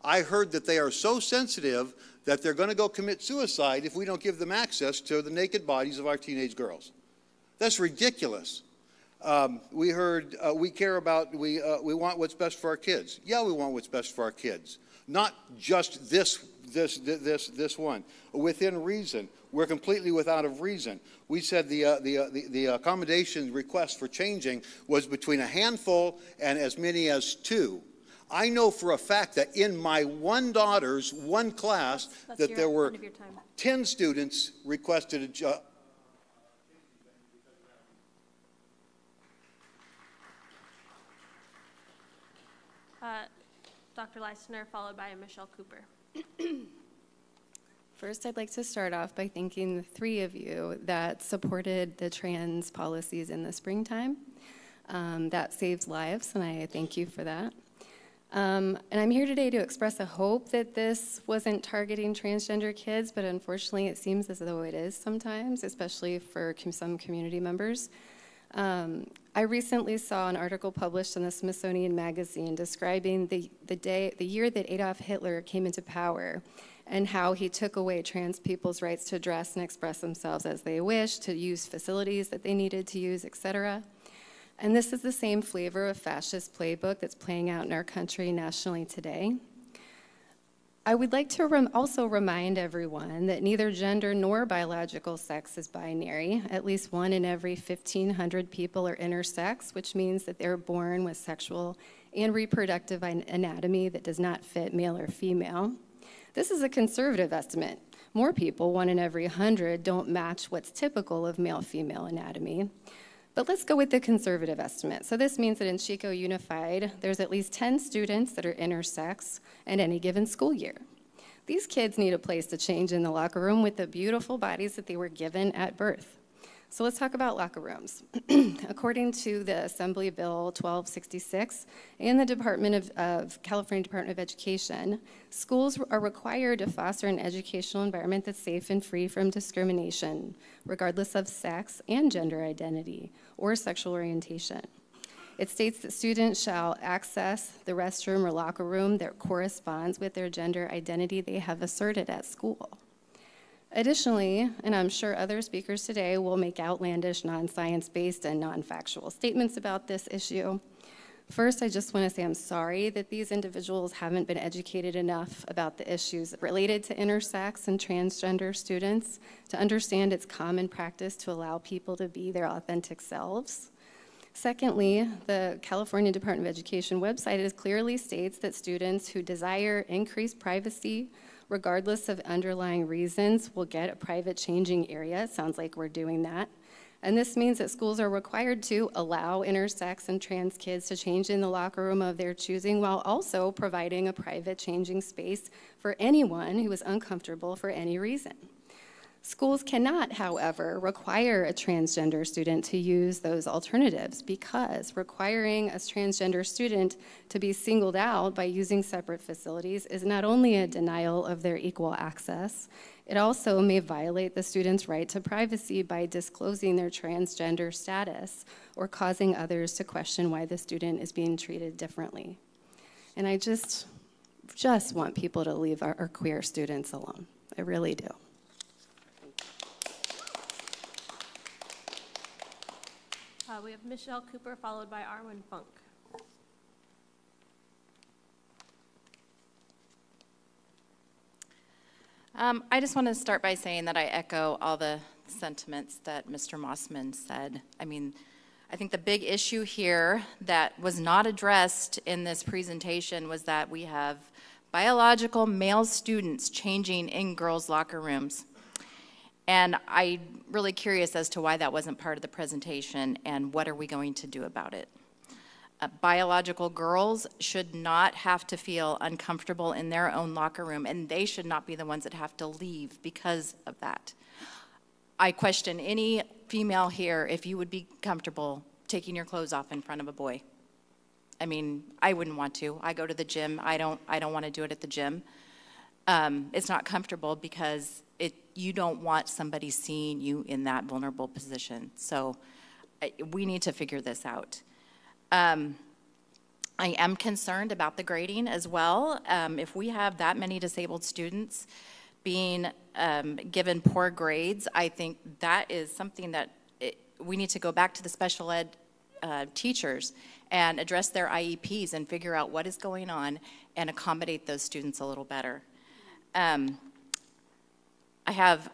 I heard that they are so sensitive that they're going to go commit suicide if we don't give them access to the naked bodies of our teenage girls. That's ridiculous. Um, we heard uh, we care about, we, uh, we want what's best for our kids. Yeah, we want what's best for our kids. Not just this, this, this, this one. Within reason. We're completely without of reason. We said the, uh, the, uh, the, the accommodation request for changing was between a handful and as many as two. I know for a fact that in my one daughter's one class That's that there were end of your time. 10 students requested a jo- Uh, Dr. Leisner, followed by Michelle Cooper. First, I'd like to start off by thanking the three of you that supported the trans policies in the springtime. Um, that saves lives, and I thank you for that. Um, and I'm here today to express a hope that this wasn't targeting transgender kids, but unfortunately, it seems as though it is sometimes, especially for com- some community members. Um, I recently saw an article published in the Smithsonian Magazine describing the, the day, the year that Adolf Hitler came into power, and how he took away trans people's rights to dress and express themselves as they wish, to use facilities that they needed to use, etc. And this is the same flavor of fascist playbook that's playing out in our country nationally today. I would like to rem- also remind everyone that neither gender nor biological sex is binary. At least one in every 1,500 people are intersex, which means that they're born with sexual and reproductive anatomy that does not fit male or female. This is a conservative estimate. More people, one in every 100, don't match what's typical of male female anatomy. But let's go with the conservative estimate. So this means that in Chico Unified, there's at least 10 students that are intersex in any given school year. These kids need a place to change in the locker room with the beautiful bodies that they were given at birth. So let's talk about locker rooms. According to the Assembly Bill 1266 and the Department of, of, California Department of Education, schools are required to foster an educational environment that's safe and free from discrimination, regardless of sex and gender identity or sexual orientation. It states that students shall access the restroom or locker room that corresponds with their gender identity they have asserted at school. Additionally, and I'm sure other speakers today will make outlandish, non science based, and non factual statements about this issue. First, I just want to say I'm sorry that these individuals haven't been educated enough about the issues related to intersex and transgender students to understand it's common practice to allow people to be their authentic selves. Secondly, the California Department of Education website clearly states that students who desire increased privacy, regardless of underlying reasons, will get a private changing area. It sounds like we're doing that. And this means that schools are required to allow intersex and trans kids to change in the locker room of their choosing while also providing a private changing space for anyone who is uncomfortable for any reason. Schools cannot, however, require a transgender student to use those alternatives because requiring a transgender student to be singled out by using separate facilities is not only a denial of their equal access, it also may violate the student's right to privacy by disclosing their transgender status or causing others to question why the student is being treated differently. And I just, just want people to leave our, our queer students alone. I really do. Uh, we have Michelle Cooper followed by Arwen Funk. Um, I just want to start by saying that I echo all the sentiments that Mr. Mossman said. I mean, I think the big issue here that was not addressed in this presentation was that we have biological male students changing in girls' locker rooms. And I'm really curious as to why that wasn't part of the presentation and what are we going to do about it uh, biological girls should not have to feel uncomfortable in their own locker room, and they should not be the ones that have to leave because of that. I question any female here if you would be comfortable taking your clothes off in front of a boy. I mean, I wouldn't want to. I go to the gym. I don't. I don't want to do it at the gym. Um, it's not comfortable because it. You don't want somebody seeing you in that vulnerable position. So, I, we need to figure this out. Um, I am concerned about the grading as well. Um, if we have that many disabled students being um, given poor grades, I think that is something that it, we need to go back to the special ed uh, teachers and address their IEPs and figure out what is going on and accommodate those students a little better. Um, I have,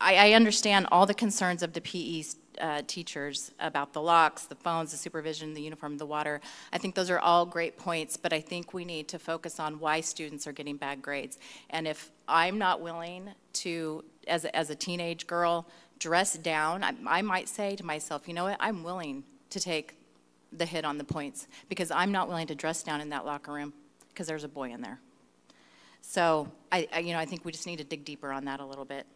I, I understand all the concerns of the PE uh, teachers about the locks, the phones, the supervision, the uniform, the water. I think those are all great points, but I think we need to focus on why students are getting bad grades. And if I'm not willing to, as a, as a teenage girl, dress down, I, I might say to myself, you know what, I'm willing to take the hit on the points because I'm not willing to dress down in that locker room because there's a boy in there. So I, I, you know, I think we just need to dig deeper on that a little bit.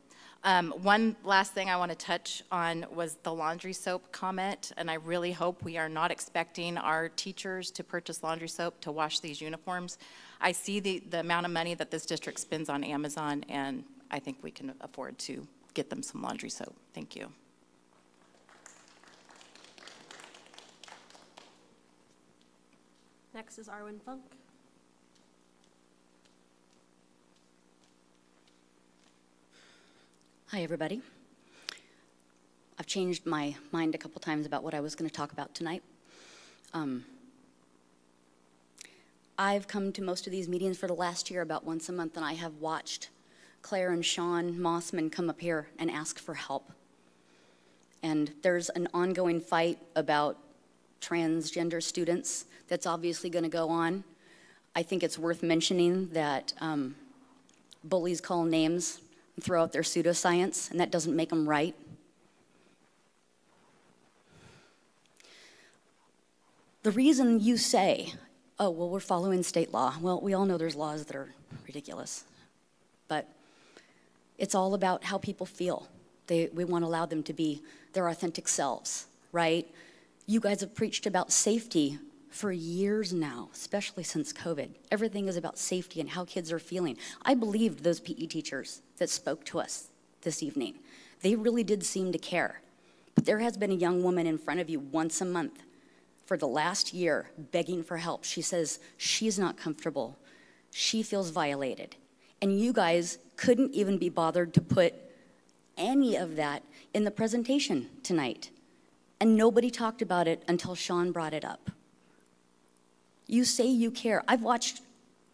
Um, one last thing I want to touch on was the laundry soap comment, and I really hope we are not expecting our teachers to purchase laundry soap to wash these uniforms. I see the, the amount of money that this district spends on Amazon, and I think we can afford to get them some laundry soap. Thank you. Next is Arwen Funk. Hi, everybody. I've changed my mind a couple times about what I was going to talk about tonight. Um, I've come to most of these meetings for the last year about once a month, and I have watched Claire and Sean Mossman come up here and ask for help. And there's an ongoing fight about transgender students that's obviously going to go on. I think it's worth mentioning that um, bullies call names and throw out their pseudoscience, and that doesn't make them right. The reason you say, oh, well, we're following state law, well, we all know there's laws that are ridiculous, but it's all about how people feel. They, we want to allow them to be their authentic selves, right? You guys have preached about safety for years now, especially since COVID. Everything is about safety and how kids are feeling. I believed those PE teachers that spoke to us this evening. They really did seem to care. But there has been a young woman in front of you once a month for the last year begging for help. She says she's not comfortable. She feels violated. And you guys couldn't even be bothered to put any of that in the presentation tonight. And nobody talked about it until Sean brought it up. You say you care. I've watched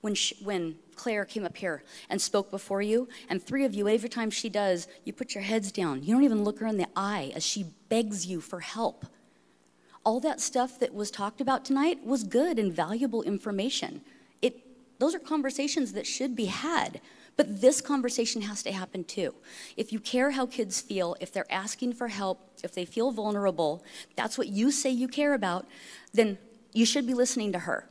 when, she, when Claire came up here and spoke before you, and three of you, every time she does, you put your heads down. You don't even look her in the eye as she begs you for help. All that stuff that was talked about tonight was good and valuable information. It, those are conversations that should be had. But this conversation has to happen too. If you care how kids feel, if they're asking for help, if they feel vulnerable, that's what you say you care about, then you should be listening to her.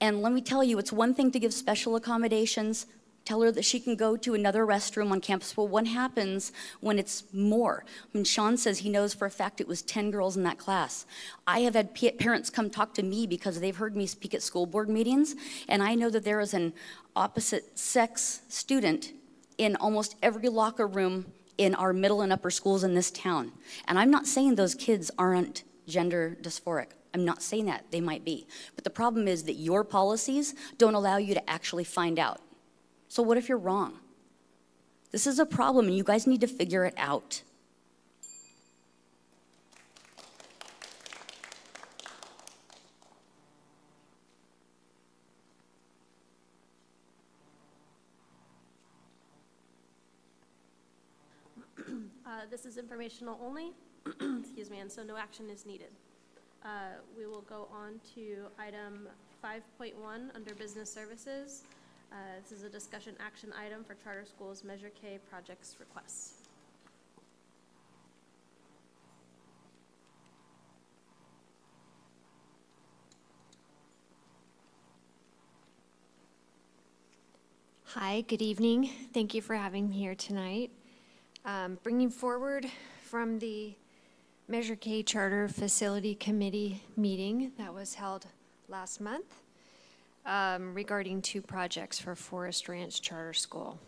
And let me tell you, it's one thing to give special accommodations, tell her that she can go to another restroom on campus. Well, what happens when it's more? I mean, Sean says he knows for a fact it was 10 girls in that class. I have had parents come talk to me because they've heard me speak at school board meetings, and I know that there is an opposite sex student in almost every locker room in our middle and upper schools in this town. And I'm not saying those kids aren't gender dysphoric. I'm not saying that, they might be. But the problem is that your policies don't allow you to actually find out. So, what if you're wrong? This is a problem, and you guys need to figure it out. Uh, This is informational only, excuse me, and so no action is needed. Uh, We will go on to item 5.1 under business services. Uh, This is a discussion action item for charter schools Measure K projects requests. Hi, good evening. Thank you for having me here tonight. Um, Bringing forward from the Measure K Charter Facility Committee meeting that was held last month um, regarding two projects for Forest Ranch Charter School.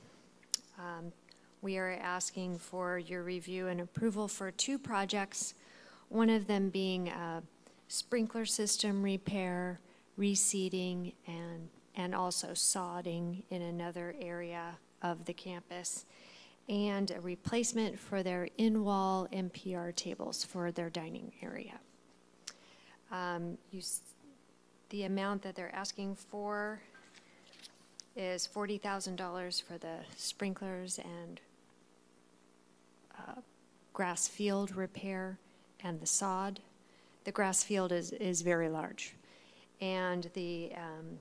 Um, We are asking for your review and approval for two projects, one of them being a sprinkler system repair, reseeding, and, and also sodding in another area of the campus, and a replacement for their in-wall MPR tables for their dining area. Um, you, the amount that they're asking for is forty thousand dollars for the sprinklers and uh, grass field repair and the sod. The grass field is, is very large. And the um,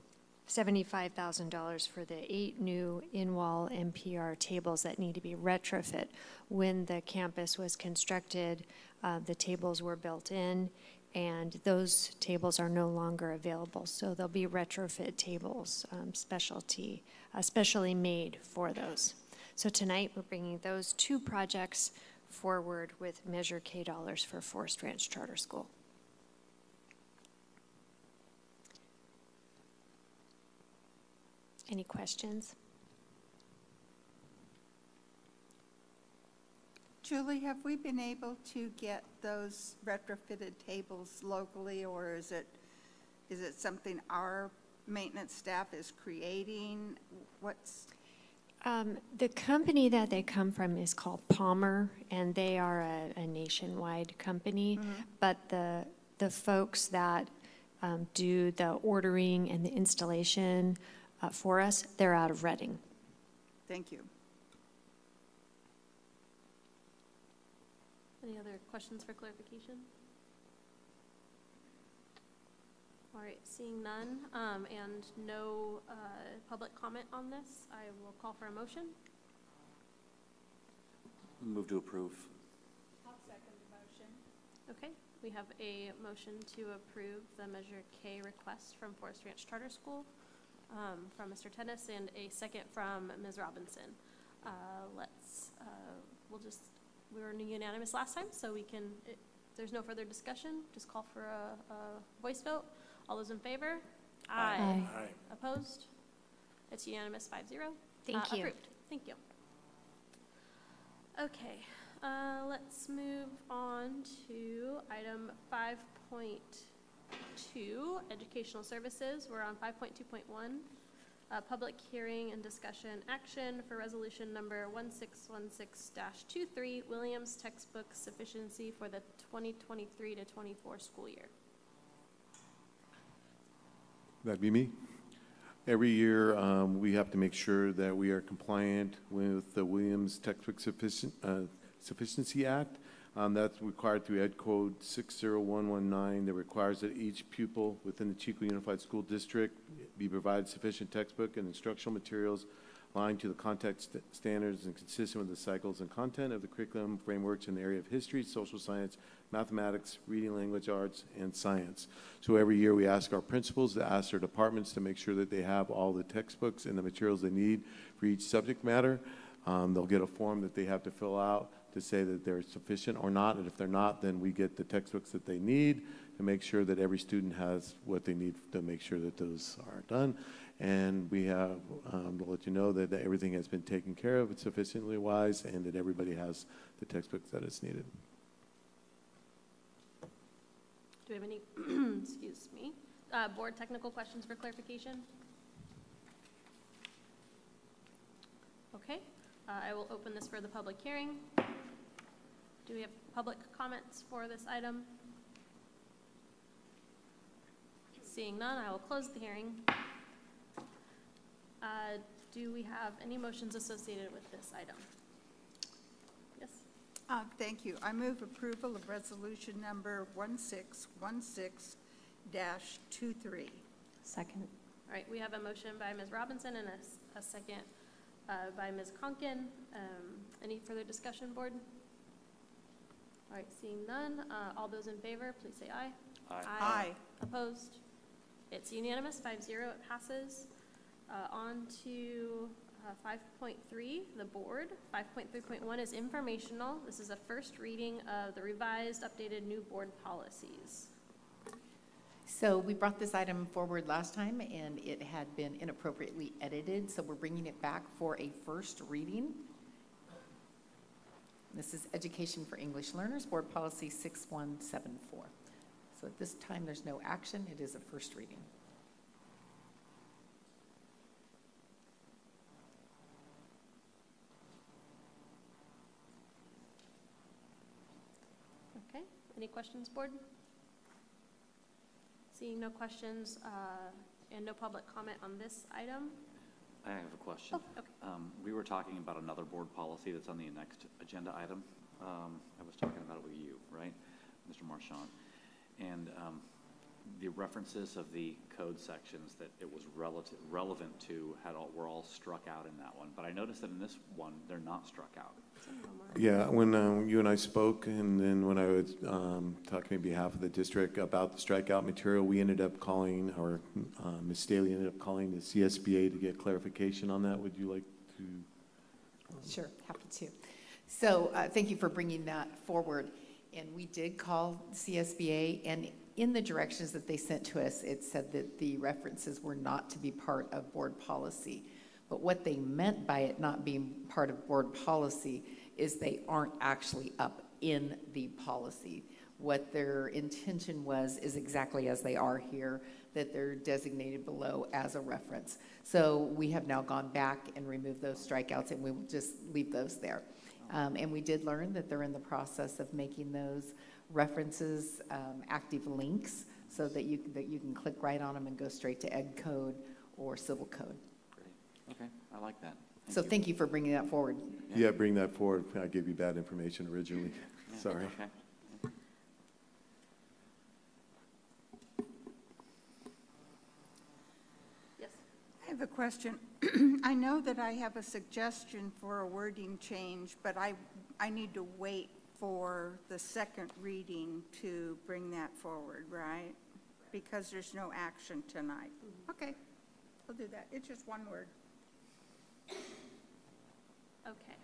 seventy-five thousand dollars for the eight new in-wall MPR tables that need to be retrofit. When the campus was constructed, uh, the tables were built in and those tables are no longer available. So there'll be retrofit tables, um, specialty, especially made for those. So tonight, we're bringing those two projects forward with Measure K dollars for Forest Ranch Charter School. Any questions? Julie, have we been able to get those retrofitted tables locally, or is it, is it something our maintenance staff is creating? What's, Um, the company that they come from is called Palmer, and they are a, a nationwide company. But the, the folks that um, do the ordering and the installation uh, for us, they're out of Redding. thank you. Any other questions for clarification? All right, seeing none, um, and no, uh, public comment on this, I will call for a motion. Move to approve. Second the motion. Okay, we have a motion to approve the Measure K request from Forest Ranch Charter School, um, from Mr. Tennis, and a second from Ms. Robinson. Uh, let's, uh, we'll just, we were unanimous last time, so we can, if there's no further discussion, just call for a, a voice vote. All those in favor? Aye. Aye. Opposed? It's unanimous, five zero. Thank Uh, you. Approved, thank you. Okay, uh, let's move on to item five point two, educational services. We're on five point two point one. Uh, public hearing and discussion action for resolution number one six one six 23 Williams textbook sufficiency for the twenty twenty-three to twenty-four school year. That'd be me. Every year, um, we have to make sure that we are compliant with the Williams Textbook Sufficient, uh, Sufficiency Act. Um, that's required through Ed Code 60119 that requires that each pupil within the Chico Unified School District be provided sufficient textbook and instructional materials aligned to the context st- standards and consistent with the cycles and content of the curriculum frameworks in the area of history, social science, mathematics, reading language arts, and science. So every year, we ask our principals to ask their departments to make sure that they have all the textbooks and the materials they need for each subject matter. Um, They'll get a form that they have to fill out to say that they're sufficient or not, and if they're not, then we get the textbooks that they need to make sure that every student has what they need to make sure that those are done. And we have, um, to let you know that, that everything has been taken care of sufficiently wise, and that everybody has the textbooks that is needed. Do we have any, excuse me, uh, board technical questions for clarification? Okay, uh, I will open this for the public hearing. Do we have public comments for this item? Seeing none, I will close the hearing. Uh, do we have any motions associated with this item? Yes? Uh, Thank you. I move approval of resolution number 1616-23. Second. All right, we have a motion by Ms. Robinson and a second uh, by Ms. Konkin. Um, Any further discussion, board? All right, seeing none, uh, all those in favor, please say aye. Aye. Aye. Opposed? It's unanimous, five zero, it passes. Uh, On to uh, 5.3, the board. 5.3.1 is informational. This is a first reading of the revised, updated new board policies. So we brought this item forward last time, and it had been inappropriately edited, so we're bringing it back for a first reading. This is Education for English Learners, Board Policy 6174. So at this time, there's no action, it is a first reading. Okay, any questions, board? Seeing no questions uh, and no public comment on this item, I have a question. Oh, okay. Um, We were talking about another board policy that's on the next agenda item. Um, I was talking about it with you, right, Mr. Marchand? And um, the references of the code sections that it was relative, relevant to had all, were all struck out in that one. But I noticed that in this one, they're not struck out. Yeah, when uh, you and I spoke, and then when I was um, talking on behalf of the district about the strikeout material, we ended up calling, or uh, Ms. Staley ended up calling the CSBA to get clarification on that. Would you like to? Sure, happy to. So uh, thank you for bringing that forward. And we did call CSBA, and in the directions that they sent to us, it said that the references were not to be part of board policy. But what they meant by it not being part of board policy is they aren't actually up in the policy. What their intention was is exactly as they are here, that they're designated below as a reference. So we have now gone back and removed those strikeouts, and we will just leave those there. Um, and we did learn that they're in the process of making those references um, active links so that you, that you can click right on them and go straight to Ed Code or Civil Code. Okay, I like that. So thank you for bringing that forward. Yeah, bring that forward. I gave you bad information originally. Sorry. Okay. Yes. I have a question. I know that I have a suggestion for a wording change, but I, I need to wait for the second reading to bring that forward, right? Because there's no action tonight. Mm-hmm. Okay, I'll do that. It's just one word. Okay.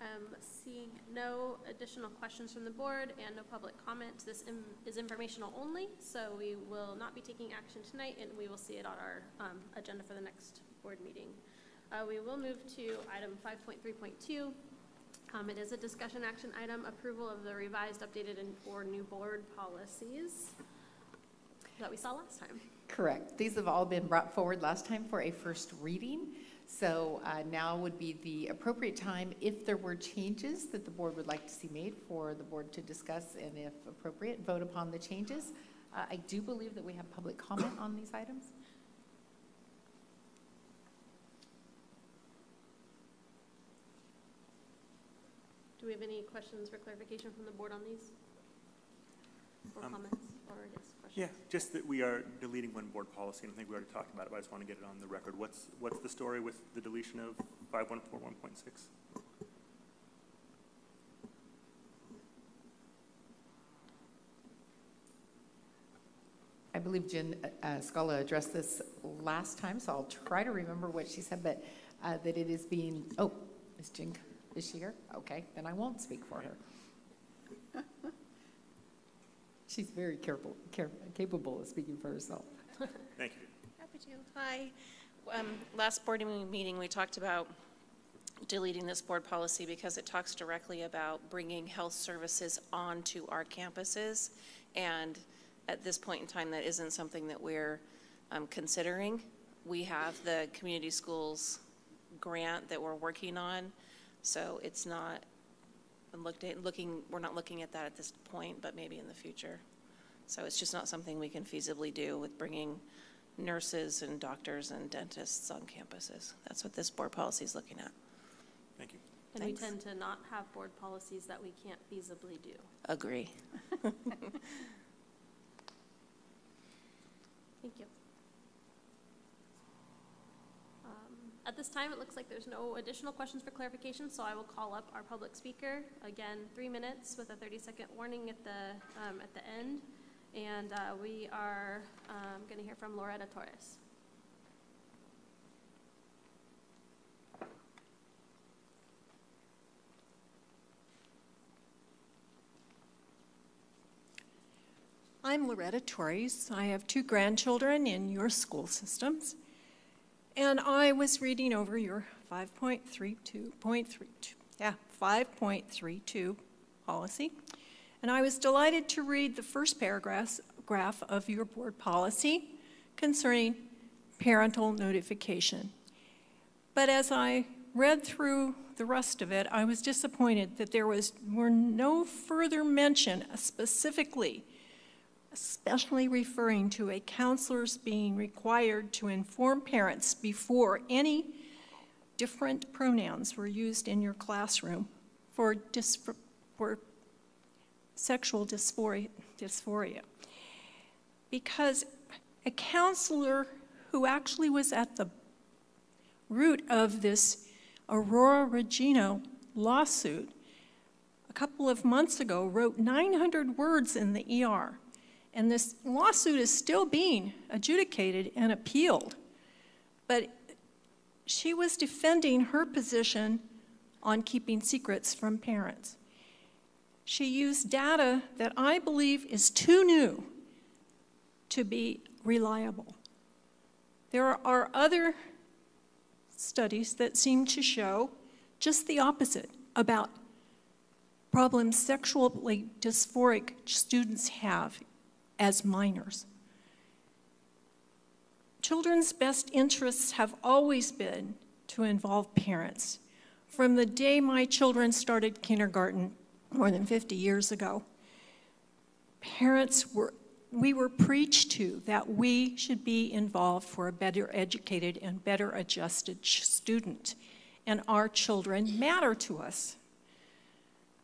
Um, Seeing no additional questions from the board and no public comment, this is informational only, so we will not be taking action tonight, and we will see it on our um, agenda for the next board meeting. Uh, We will move to item 5.3.2. Um, It is a discussion action item, approval of the revised, updated, and or new board policies that we saw last time. Correct. These have all been brought forward last time for a first reading. So uh, now would be the appropriate time, if there were changes that the board would like to see made, for the board to discuss and if appropriate, vote upon the changes. Uh, I do believe that we have public comment on these items. Do we have any questions for clarification from the board on these? Or Um, comments, or I guess questions? Yeah, just that we are deleting one board policy, and I think we already talked about it, but I just want to get it on the record. What's, what's the story with the deletion of 5141.6? I believe Jen uh, Scala addressed this last time, so I'll try to remember what she said, but uh, that it is being, oh, is Jen, is she here? Okay, then I won't speak for her. She's very careful, care- capable of speaking for herself. Thank you. Happy to. Hi. Um, Last board meeting, we talked about deleting this board policy because it talks directly about bringing health services onto our campuses. And at this point in time, that isn't something that we're um, considering. We have the community schools grant that we're working on, so it's not, I'm looked at, looking, we're not looking at that at this point, but maybe in the future. So it's just not something we can feasibly do with bringing nurses and doctors and dentists on campuses. That's what this board policy is looking at. Thank you. And we tend to not have board policies that we can't feasibly do. Agree. Thank you. Um, At this time, it looks like there's no additional questions for clarification, so I will call up our public speaker. Again, three minutes with a 30-second warning at the, um, at the end. And uh, we are going to hear from Loretta Torres. I'm Loretta Torres. I have two grandchildren in your school systems. And I was reading over your 5.32.32, yeah, 5.32 policy. And I was delighted to read the first paragraph of your board policy concerning parental notification. But as I read through the rest of it, I was disappointed that there was were no further mention specifically especially referring to a counselor's being required to inform parents before any different pronouns were used in your classroom for, for sexual dysphoria, dysphoria. Because a counselor who actually was at the root of this Aurora Regino lawsuit a couple of months ago wrote 900 words in the ER. And this lawsuit is still being adjudicated and appealed. But she was defending her position on keeping secrets from parents. She used data that I believe is too new to be reliable. There are other studies that seem to show just the opposite about problems sexually dysphoric students have as minors. Children's best interests have always been to involve parents. From the day my children started kindergarten more than 50 years ago, parents were, we were preached to that we should be involved for a better educated and better adjusted student. And our children matter to us.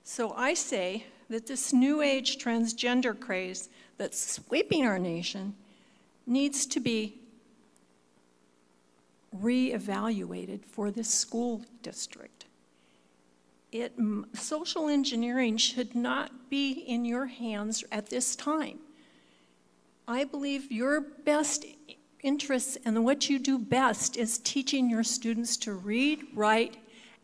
So I say that this new age transgender craze that's sweeping our nation needs to be reevaluated for this school district. It, social engineering should not be in your hands at this time. I believe your best interests and what you do best is teaching your students to read, write,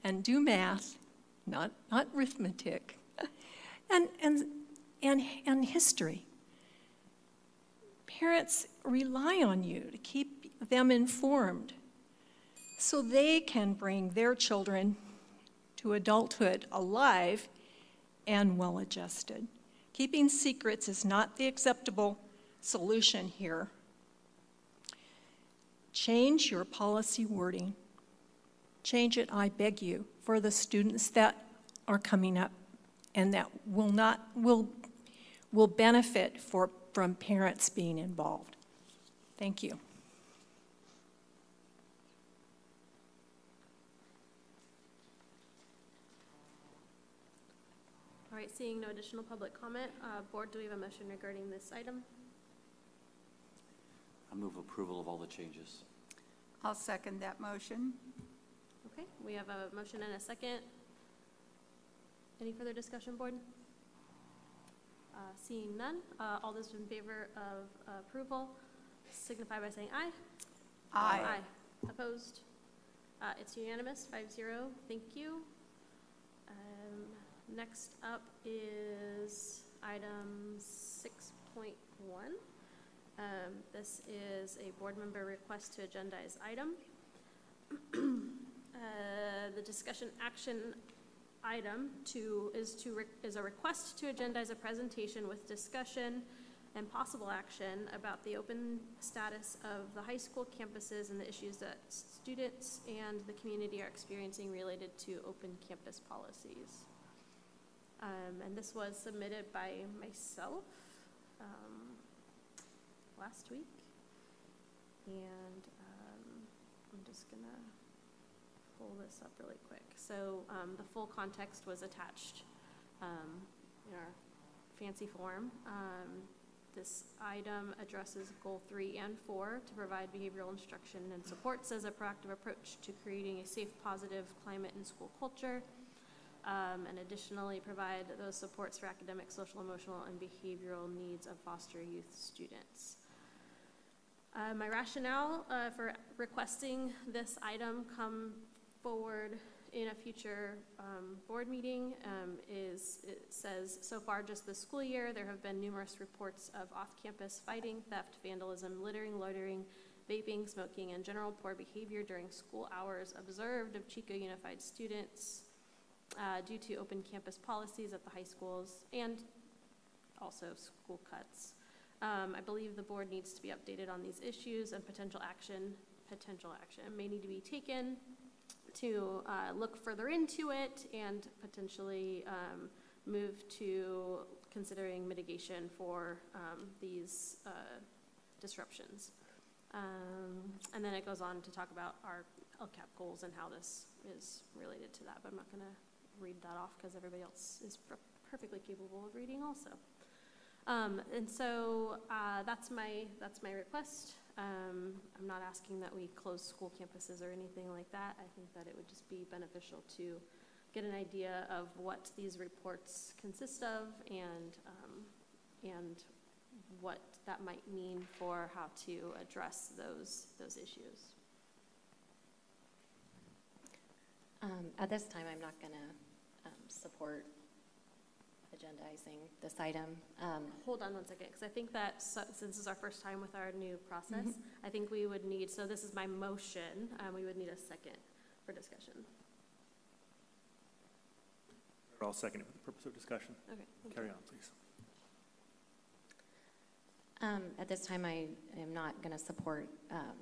and do math, not, not arithmetic, and, and, and, and history parents rely on you to keep them informed so they can bring their children to adulthood alive and well adjusted. Keeping secrets is not the acceptable solution here. Change your policy wording. Change it, I beg you, for the students that are coming up and that will not will will benefit for from parents being involved. Thank you. All right, seeing no additional public comment, uh, board, do we have a motion regarding this item? I move approval of all the changes. I'll second that motion. Okay, we have a motion and a second. Any further discussion, board? Uh, Seeing none, uh, all those in favor of approval signify by saying aye. Aye. Aye. Opposed? Uh, It's unanimous, five zero. Thank you. Um, Next up is item six point one. Um, This is a board member request to agendize item. Uh, The discussion action item to, is to, is a request to agendize a presentation with discussion and possible action about the open status of the high school campuses and the issues that students and the community are experiencing related to open campus policies. Um, and this was submitted by myself, um, last week. And, um, I'm just gonna pull this up really quick. So um, the full context was attached um, in our fancy form. Um, this item addresses goal three and four to provide behavioral instruction and supports as a proactive approach to creating a safe, positive climate in school culture. Um, and additionally provide those supports for academic, social, emotional, and behavioral needs of foster youth students. Uh, my rationale uh, for requesting this item come forward in a future um, board meeting um, is, it says, so far just this school year, there have been numerous reports of off-campus fighting, theft, vandalism, littering, loitering, vaping, smoking, and general poor behavior during school hours observed of Chico Unified students uh, due to open campus policies at the high schools and also school cuts. Um, I believe the board needs to be updated on these issues and potential action, potential action may need to be taken to uh, look further into it and potentially um, move to considering mitigation for um, these uh, disruptions. Um, and then it goes on to talk about our LCAP goals and how this is related to that, but I'm not going to read that off because everybody else is perfectly capable of reading also. Um, and so uh, that's my that's my request. Um, I'm not asking that we close school campuses or anything like that. I think that it would just be beneficial to get an idea of what these reports consist of and, um, and what that might mean for how to address those, those issues. Um, At this time, I'm not going to support agendizing this item. Um, Hold on one second, because I think that so- since this is our first time with our new process, I think we would need, so this is my motion, um, we would need a second for discussion. I'll second it for the purpose of discussion. Okay, thank Carry you. on, please. um, At this time, I am not going to support um,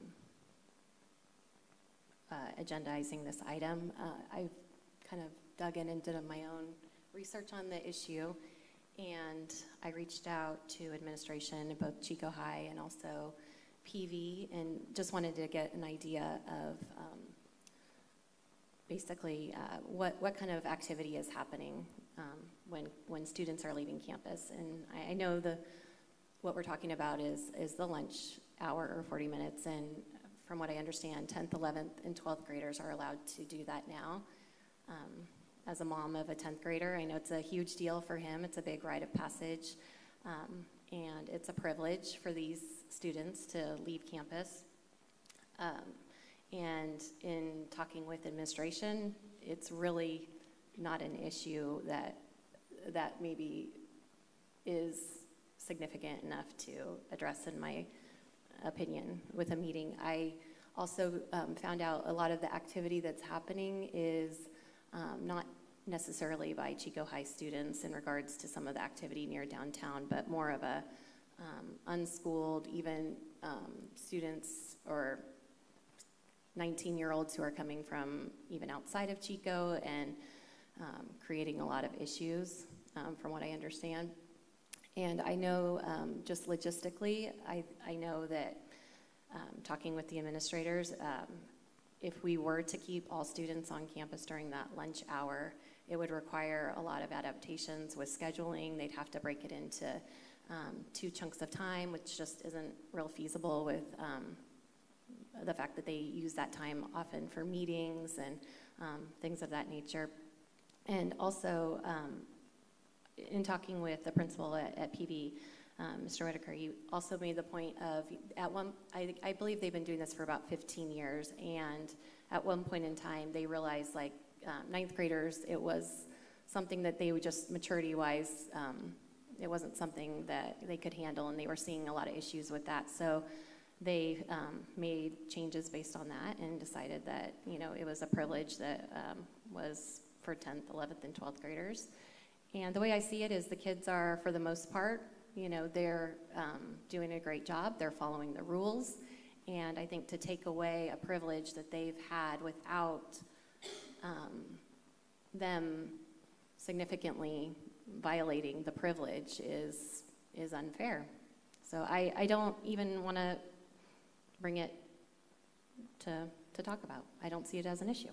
uh, agendizing this item. Uh, I've kind of dug in and did my own research on the issue, and I reached out to administration at both Chico High and also PV, and just wanted to get an idea of um, basically uh, what what kind of activity is happening um, when when students are leaving campus. And I, I know the what we're talking about is is the lunch hour or 40 minutes, and from what I understand, 10th, 11th, and 12th graders are allowed to do that now. Um, as a mom of a 10th grader, I know it's a huge deal for him. It's a big rite of passage, um, and it's a privilege for these students to leave campus. Um, and in talking with administration, it's really not an issue that that maybe is significant enough to address, in my opinion, with a meeting. I also um, found out a lot of the activity that's happening is um, not necessarily by Chico High students in regards to some of the activity near downtown, but more of a um, unschooled, even um, students or 19 year olds who are coming from even outside of Chico and um, creating a lot of issues, um, from what I understand. And I know just logistically, I, I know that um, talking with the administrators, um, if we were to keep all students on campus during that lunch hour, it would require a lot of adaptations with scheduling. They'd have to break it into um, two chunks of time, which just isn't real feasible with um, the fact that they use that time often for meetings and um, things of that nature. And also, um, in talking with the principal at, at PV, um, Mr. Whitaker, you also made the point of at one, I, I believe they've been doing this for about 15 years, and at one point in time, they realized like um, ninth graders, it was something that they would just maturity wise, um, it wasn't something that they could handle, and they were seeing a lot of issues with that. So they um, made changes based on that and decided that you know it was a privilege that um, was for 10th, 11th, and 12th graders. And the way I see it is the kids are, for the most part, you know, they're um, doing a great job. They're following the rules. And I think to take away a privilege that they've had without um, them significantly violating the privilege is, is unfair. So I, I don't even want to bring it to, to talk about. I don't see it as an issue.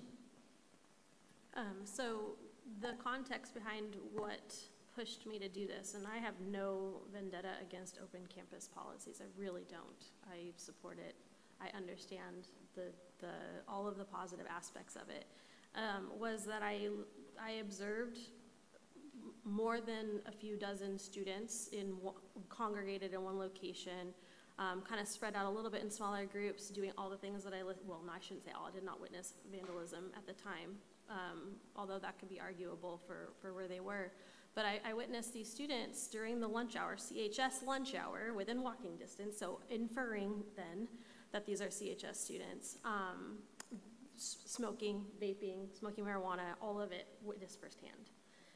Um, so the context behind what pushed me to do this, and I have no vendetta against open campus policies. I really don't. I support it. I understand the, the all of the positive aspects of it. Um, was that I I observed more than a few dozen students in congregated in one location, um, kind of spread out a little bit in smaller groups, doing all the things that I well, no, I shouldn't say all. I did not witness vandalism at the time, um, although that could be arguable for for where they were. But I, I, witnessed these students during the lunch hour, CHS lunch hour, within walking distance, so inferring then that these are CHS students, um, smoking, vaping, smoking marijuana, all of it witnessed firsthand.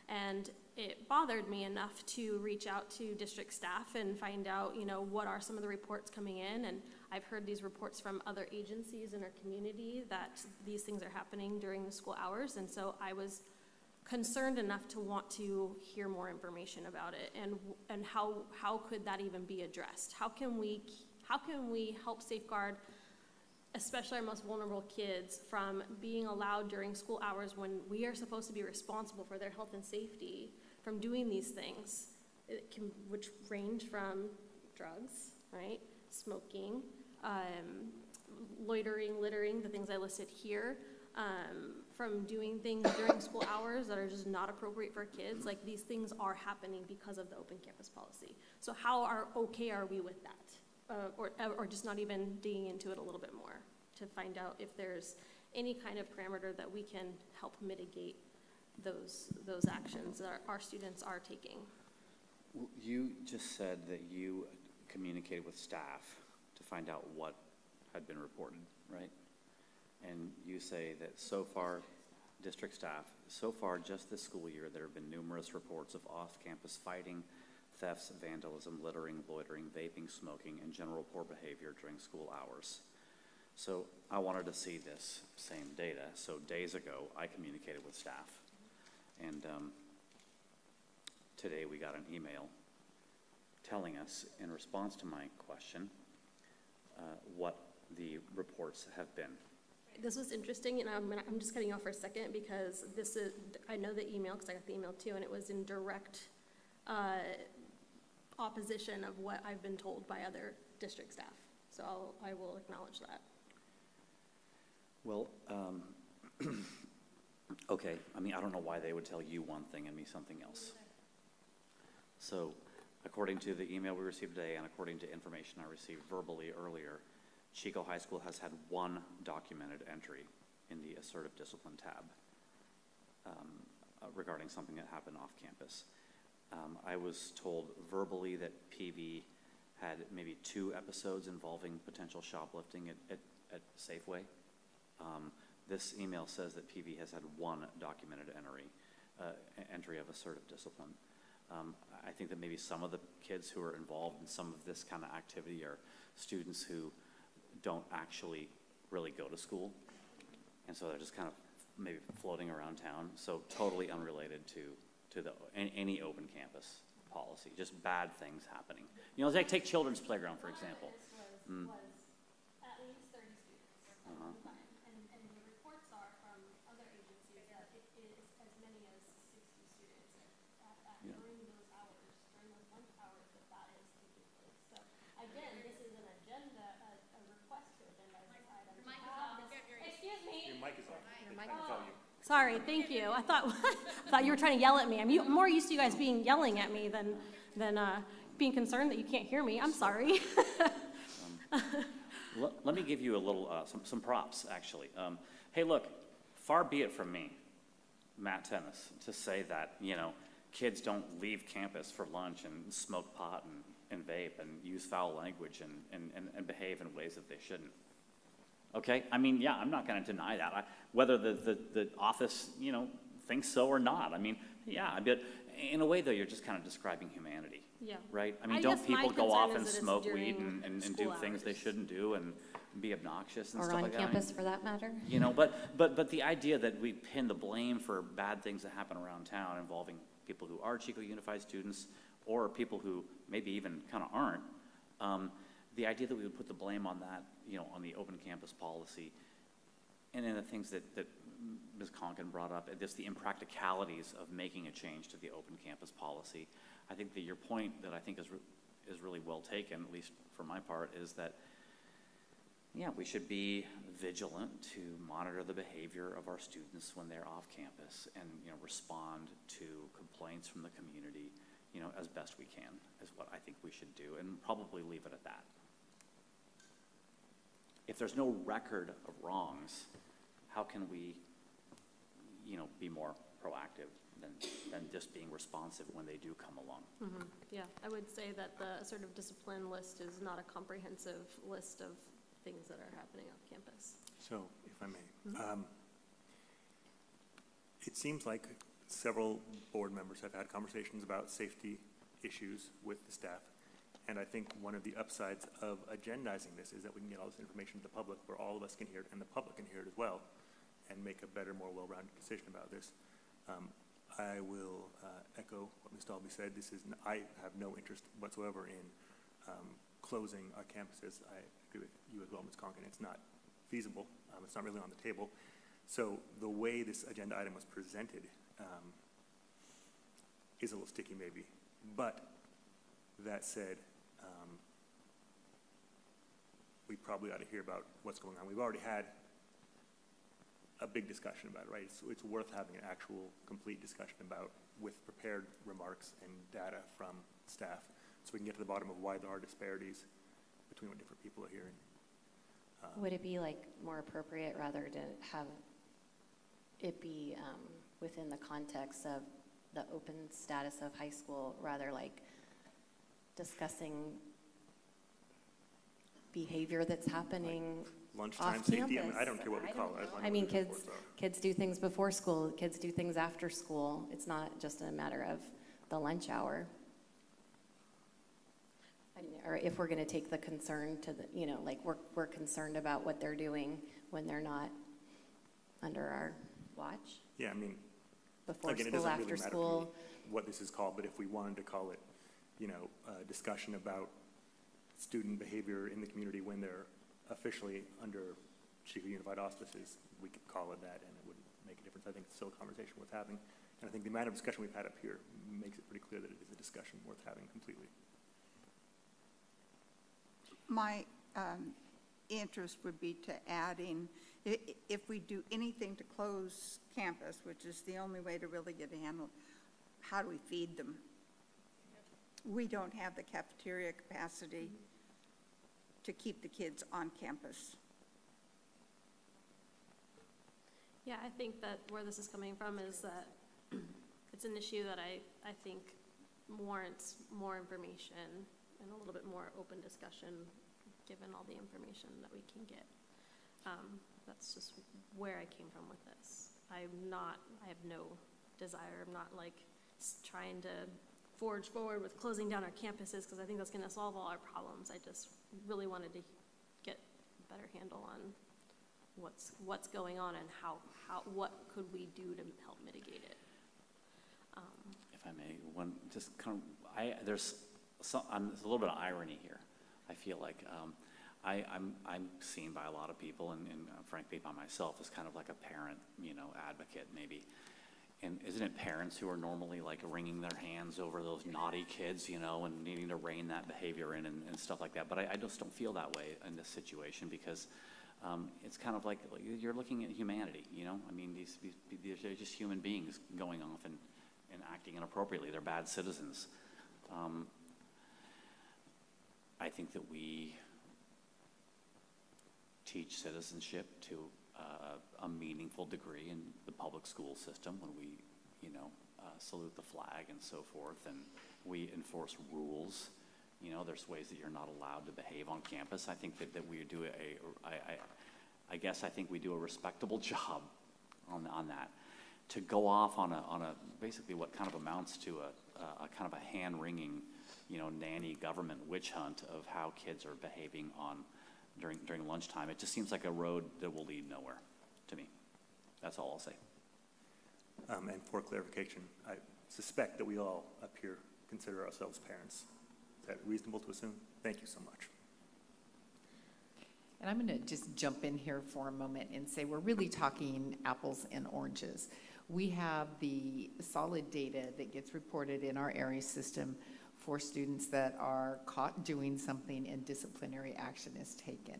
And it bothered me enough to reach out to district staff and find out, you know, what are some of the reports coming in. And I've heard these reports from other agencies in our community that these things are happening during the school hours. And so I was concerned enough to want to hear more information about it and and how how could that even be addressed? How can we how can we help safeguard especially our most vulnerable kids from being allowed during school hours when we are supposed to be responsible for their health and safety from doing these things? Can, which range from drugs right? Smoking um, loitering littering the things i listed here um, from doing things during school hours that are just not appropriate for kids. Like, these things are happening because of the open campus policy. So how are, okay are we with that? Uh, or, or just not even digging into it a little bit more to find out if there's any kind of parameter that we can help mitigate those, those actions that our, our students are taking. You just said that you communicated with staff to find out what had been reported, right? And you say that so far, district staff, so far just this school year, there have been numerous reports of off-campus fighting, thefts, vandalism, littering, loitering, vaping, smoking, and general poor behavior during school hours. So I wanted to see this same data. So days ago, I communicated with staff. And um, today we got an email telling us, in response to my question, uh, what the reports have been. This was interesting, and I'm, I'm just cutting off for a second because this is, I know the email, because I got the email too, and it was in direct uh, opposition of what I've been told by other district staff. So I'll, I will acknowledge that. Well, um, okay, I mean, I don't know why they would tell you one thing and me something else. So, according to the email we received today and according to information I received verbally earlier, Chico High School has had one documented entry in the assertive discipline tab um, uh, regarding something that happened off campus. Um, I was told verbally that PV had maybe two episodes involving potential shoplifting at, at, at Safeway. Um, This email says that PV has had one documented entry, uh, entry of assertive discipline. Um, I think that maybe some of the kids who are involved in some of this kind of activity are students who don't actually really go to school. And so they're just kind of maybe floating around town, so totally unrelated to, to the, any, open campus policy, just bad things happening. You know, like take children's playground, for example. Mm. at least thirty students at Uh-huh. one time. And, and the reports are from other agencies that it is as many as sixty students at, at, Yeah. during those hours, during those lunch hours that that is taking place. So again, this is an agenda, a, a request to agendize this item. to have this- Excuse me? Your mic is on. Your I mic can is tell on. you. Sorry, thank you. I thought, I thought you were trying to yell at me. I'm more used to you guys being yelling at me than, than, uh, being concerned that you can't hear me. I'm sorry. Let, let me give you a little, uh, some, some props, actually. Um, hey, look, far be it from me, Matt Tennis, to say that, you know, kids don't leave campus for lunch and smoke pot and, and vape and use foul language and, and, and behave in ways that they shouldn't. Okay? I mean, yeah, I'm not going to deny that. I, whether the, the, the office, you know, thinks so or not. I mean, yeah, but in a way, though, you're just kind of describing humanity. Yeah. Right? I I mean, don't people go off and smoke weed and, and, and do school things they shouldn't do and be obnoxious and Or stuff on like that? I mean, campus, for that matter? You know, but, but, but the idea that we pin the blame for bad things that happen around town involving people who are Chico Unified students or people who maybe even kind of aren't, um, the idea that we would put the blame on that, you know, on the open campus policy, and then the things that, that Ms. Konkin brought up, just the impracticalities of making a change to the open campus policy. I think that your point that I think is, re- is really well taken, at least for my part, is that, yeah, we should be vigilant to monitor the behavior of our students when they're off campus and, you know, respond to complaints from the community, you know, as best we can, is what I think we should do, and probably leave it at that. If there's no record of wrongs, how can we, you know, be more proactive than, than just being responsive when they do come along? Mhm. Yeah, I would say that the assertive discipline list is not a comprehensive list of things that are happening off campus. So, if I may, Mhm. um, it seems like several board members have had conversations about safety issues with the staff. And I think one of the upsides of agendizing this is that we can get all this information to the public, where all of us can hear it and the public can hear it as well, and make a better, more well-rounded decision about this. Um, I will uh, echo what Ms. Dalby said. This is, I have no interest whatsoever in um, closing our campuses. I agree with you as well, Ms. Konkin. It's not feasible. Um, It's not really on the table. So the way this agenda item was presented um, is a little sticky maybe. But that said, um, we probably ought to hear about what's going on. We've already had a big discussion about it, right? It's, it's worth having an actual, complete discussion about with prepared remarks and data from staff, so we can get to the bottom of why there are disparities between what different people are hearing. Um, Would it be like more appropriate rather to have it be um, within the context of the open status of high school, rather like discussing behavior that's happening Lunchtime off safety, I mean, campus? I don't care what we call it. I mean, kids, kids do things before school, kids do things after school. It's not just a matter of the lunch hour. I mean, Or if we're gonna take the concern to the, you know, like, we're, we're concerned about what they're doing when they're not under our watch, Yeah, I mean, before again, it school, doesn't after really matter to me school. what this is called, but if we wanted to call it, you know, a discussion about student behavior in the community when they're officially under Chico Unified auspices, we could call it that, and it wouldn't make a difference. I think it's still a conversation worth having, and I think the amount of discussion we've had up here makes it pretty clear that it is a discussion worth having completely. My um, interest would be to adding, if we do anything to close campus, which is the only way to really get a handle, how do we feed them? We don't have the cafeteria capacity to keep the kids on campus. Yeah, I think that where this is coming from is that it's an issue that I, I think warrants more information and a little bit more open discussion, given all the information that we can get. Um, That's just where I came from with this. I'm not, I have no desire, I'm not like trying to forge forward with closing down our campuses, because I think that's gonna solve all our problems. I just really wanted to get a better handle on what's, what's going on and how, how, what could we do to help mitigate it? Um, If I may, one, just kind of, I, there's some, I'm, there's a little bit of irony here. I feel like, um, I, I'm, I'm seen by a lot of people and, and uh, frankly by myself as kind of like a parent, you know, advocate maybe. And isn't it parents who are normally like wringing their hands over those naughty kids, you know, and needing to rein that behavior in and, and stuff like that? But I, I just don't feel that way in this situation because, um, it's kind of like, you're looking at humanity, you know? I mean, these, these, are just human beings going off and, and acting inappropriately. They're bad citizens. Um, I think that we teach citizenship to a meaningful degree in the public school system when we, you know, uh, salute the flag and so forth, and we enforce rules. You know, there's ways that you're not allowed to behave on campus. I think that, that we do a, I, I, I guess I think we do a respectable job on, on that. To go off on a, on a, basically what kind of amounts to a, a, a kind of a hand-wringing, you know, nanny government witch hunt of how kids are behaving on, during, during lunchtime, it just seems like a road that will lead nowhere to me. That's all I'll say. Um, and for clarification, I suspect that we all up here consider ourselves parents. Is that reasonable to assume? Thank you so much. And I'm going to just jump in here for a moment and say we're really talking apples and oranges. We have the solid data that gets reported in our Aeries system for students that are caught doing something and disciplinary action is taken.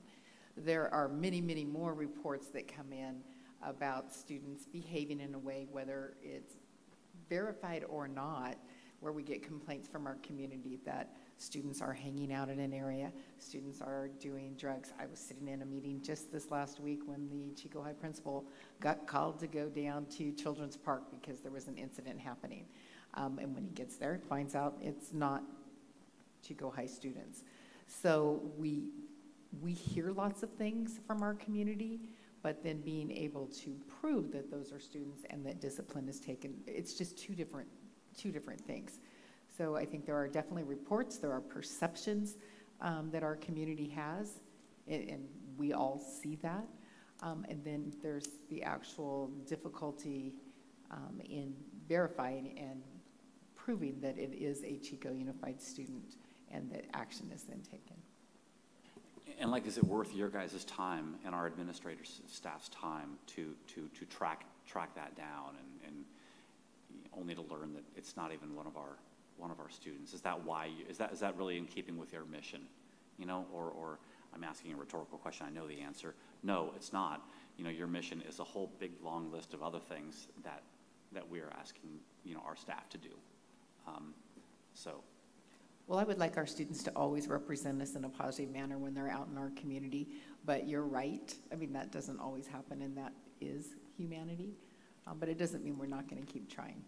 There are many, many more reports that come in about students behaving in a way, whether it's verified or not, where we get complaints from our community that students are hanging out in an area, students are doing drugs. I was sitting in a meeting just this last week when the Chico High principal got called to go down to Children's Park because there was an incident happening. Um, and when he gets there, finds out it's not Chico High students. So we, we hear lots of things from our community, but then being able to prove that those are students and that discipline is taken, it's just two different, two different things. So I think there are definitely reports, there are perceptions um, that our community has, and, and we all see that. Um, and then there's the actual difficulty um, in verifying and proving that it is a Chico Unified student and that action is then taken. And like, is it worth your guys' time and our administrators' staff's time to, to, to track, track that down and, and only to learn that it's not even one of our, one of our students? Is that why, you, is that, is that really in keeping with your mission? You know, or, or, I'm asking a rhetorical question, I know the answer. No, it's not. You know, your mission is a whole big, long list of other things that, that we are asking, you know, our staff to do. Um, So, Well, I would like our students to always represent us in a positive manner when they're out in our community, but you're right. I mean, that doesn't always happen, and that is humanity. Uh, But it doesn't mean we're not going to keep trying.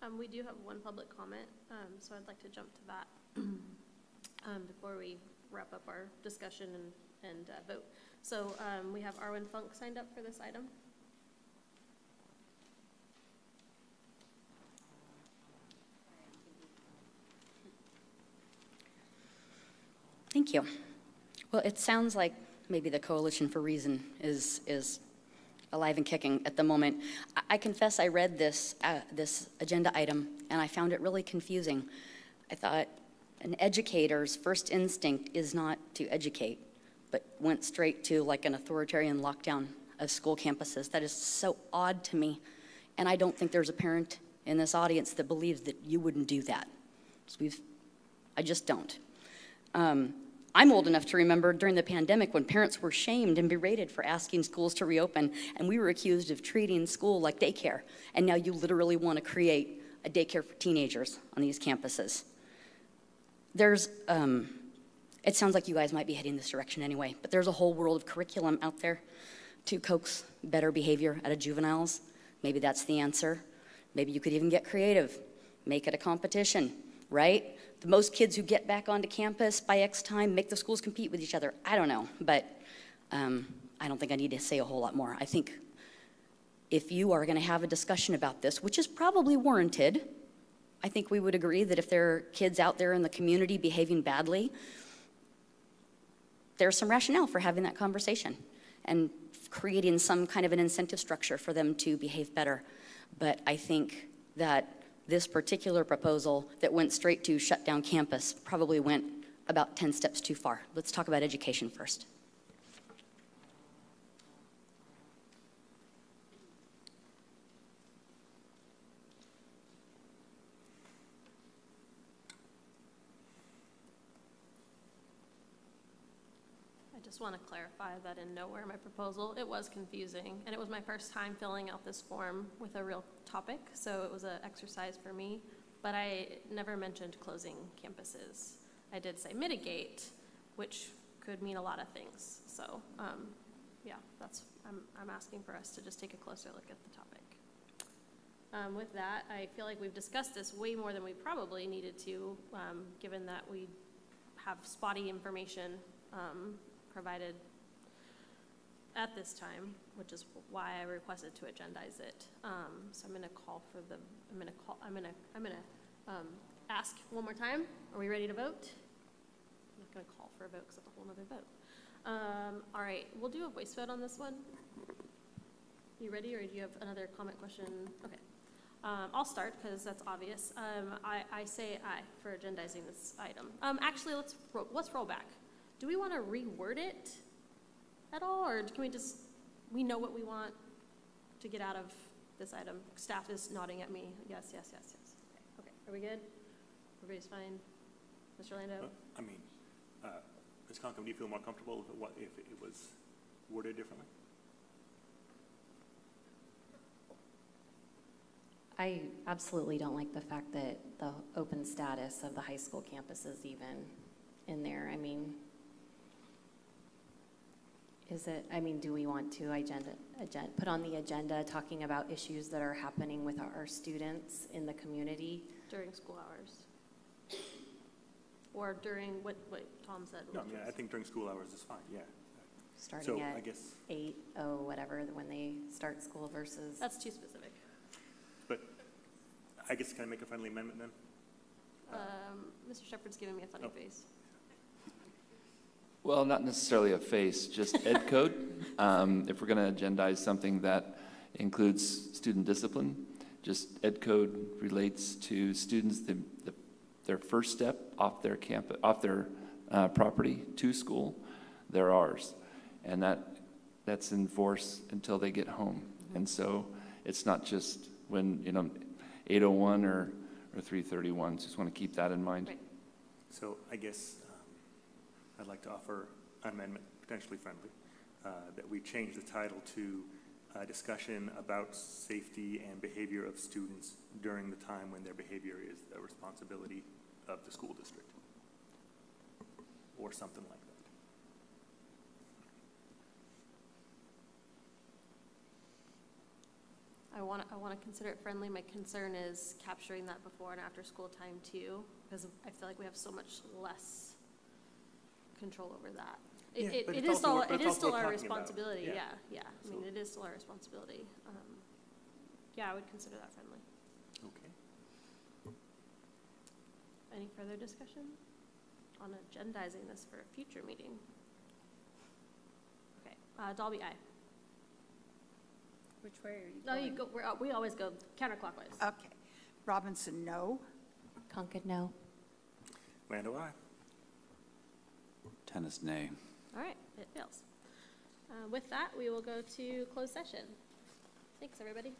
Um, we do have one public comment, um, so I'd like to jump to that, um, before we wrap up our discussion and, and, uh, vote. So, um, we have Arwen Funk signed up for this item. Thank you. Well, it sounds like maybe the Coalition for Reason is, is alive and kicking at the moment. I, I confess I read this, uh, this agenda item and I found it really confusing. I thought an educator's first instinct is not to educate, but went straight to like an authoritarian lockdown of school campuses. That is so odd to me. And I don't think there's a parent in this audience that believes that you wouldn't do that. So I just don't. Um, I'm old enough to remember during the pandemic when parents were shamed and berated for asking schools to reopen, and we were accused of treating school like daycare. And now you literally want to create a daycare for teenagers on these campuses. There's, um, it sounds like you guys might be heading this direction anyway, but there's a whole world of curriculum out there to coax better behavior out of juveniles. Maybe that's the answer. Maybe you could even get creative, make it a competition, right? The most kids who get back onto campus by X time make the schools compete with each other. I don't know, but um, I don't think I need to say a whole lot more. I think if you are going to have a discussion about this, which is probably warranted, I think we would agree that if there are kids out there in the community behaving badly, there's some rationale for having that conversation and creating some kind of an incentive structure for them to behave better. But I think that this particular proposal that went straight to shut down campus probably went about 10 steps too far. Let's talk about education first. Just want to clarify that in nowhere in my proposal, it was confusing, and it was my first time filling out this form with a real topic, so it was an exercise for me, but I never mentioned closing campuses. I did say mitigate, which could mean a lot of things, so, um, yeah, that's, I'm, I'm asking for us to just take a closer look at the topic. Um, with that, I feel like we've discussed this way more than we probably needed to, um, given that we have spotty information, um, provided at this time, which is why I requested to agendize it. Um, so I'm gonna call for the, I'm gonna call, I'm gonna, I'm gonna, um, ask one more time. Are we ready to vote? I'm not gonna call for a vote because that's a whole nother vote. Um, all right, we'll do a voice vote on this one. You ready, or do you have another comment, question? Okay. Um, I'll start because that's obvious. Um, I, I say aye for agendizing this item. Um, actually, let's, ro- let's roll back. Do we want to reword it at all, or can we just, we know what we want to get out of this item? Staff is nodding at me. Yes, yes, yes, yes. Okay, are we good? Everybody's fine? Mr. Lando? I mean, uh, Ms. Konkin, do you feel more comfortable if it wa- if it was worded differently? I absolutely don't like the fact that the open status of the high school campus is even in there. I mean, is it, I mean, do we want to agenda, agenda, put on the agenda talking about issues that are happening with our, our students in the community? During school hours? Or during what, what Tom said? No, I mean, I think during school hours is fine, yeah. Starting So, at I guess- eight, oh, whatever, when they start school versus. That's too specific. But I guess can I make a friendly amendment then? Um, Mr. Shepard's giving me a funny face. Well, not necessarily a face, just ed code. Um, if we're going to agendize something that includes student discipline, just ed code relates to students, the, the, their first step off their campus, off their uh, property to school, they're ours. And that, that's in force until they get home. And so it's not just when, you know, 801 or, or 331, just want to keep that in mind. So I guess, I'd like to offer an amendment, potentially friendly, uh, that we change the title to uh, discussion about safety and behavior of students during the time when their behavior is the responsibility of the school district. Or something like that. I want, I want to consider it friendly. My concern is capturing that before and after school time too, because I feel like we have so much less control over that. It, Yeah, it- it's is still, what- but it it's still our what we're talking about. responsibility, Yeah. yeah, yeah. I mean, it is still our responsibility. Um, Yeah, I would consider that friendly. Okay. Any further discussion on agendizing this for a future meeting? Okay, uh, Dalby, aye. Which way are you No, you go, we're, uh, we always go counterclockwise. Okay. Robinson, no. Konkin, no. Lando, aye. Nay. All right, it fails. Uh, With that, we will go to closed session. Thanks, everybody.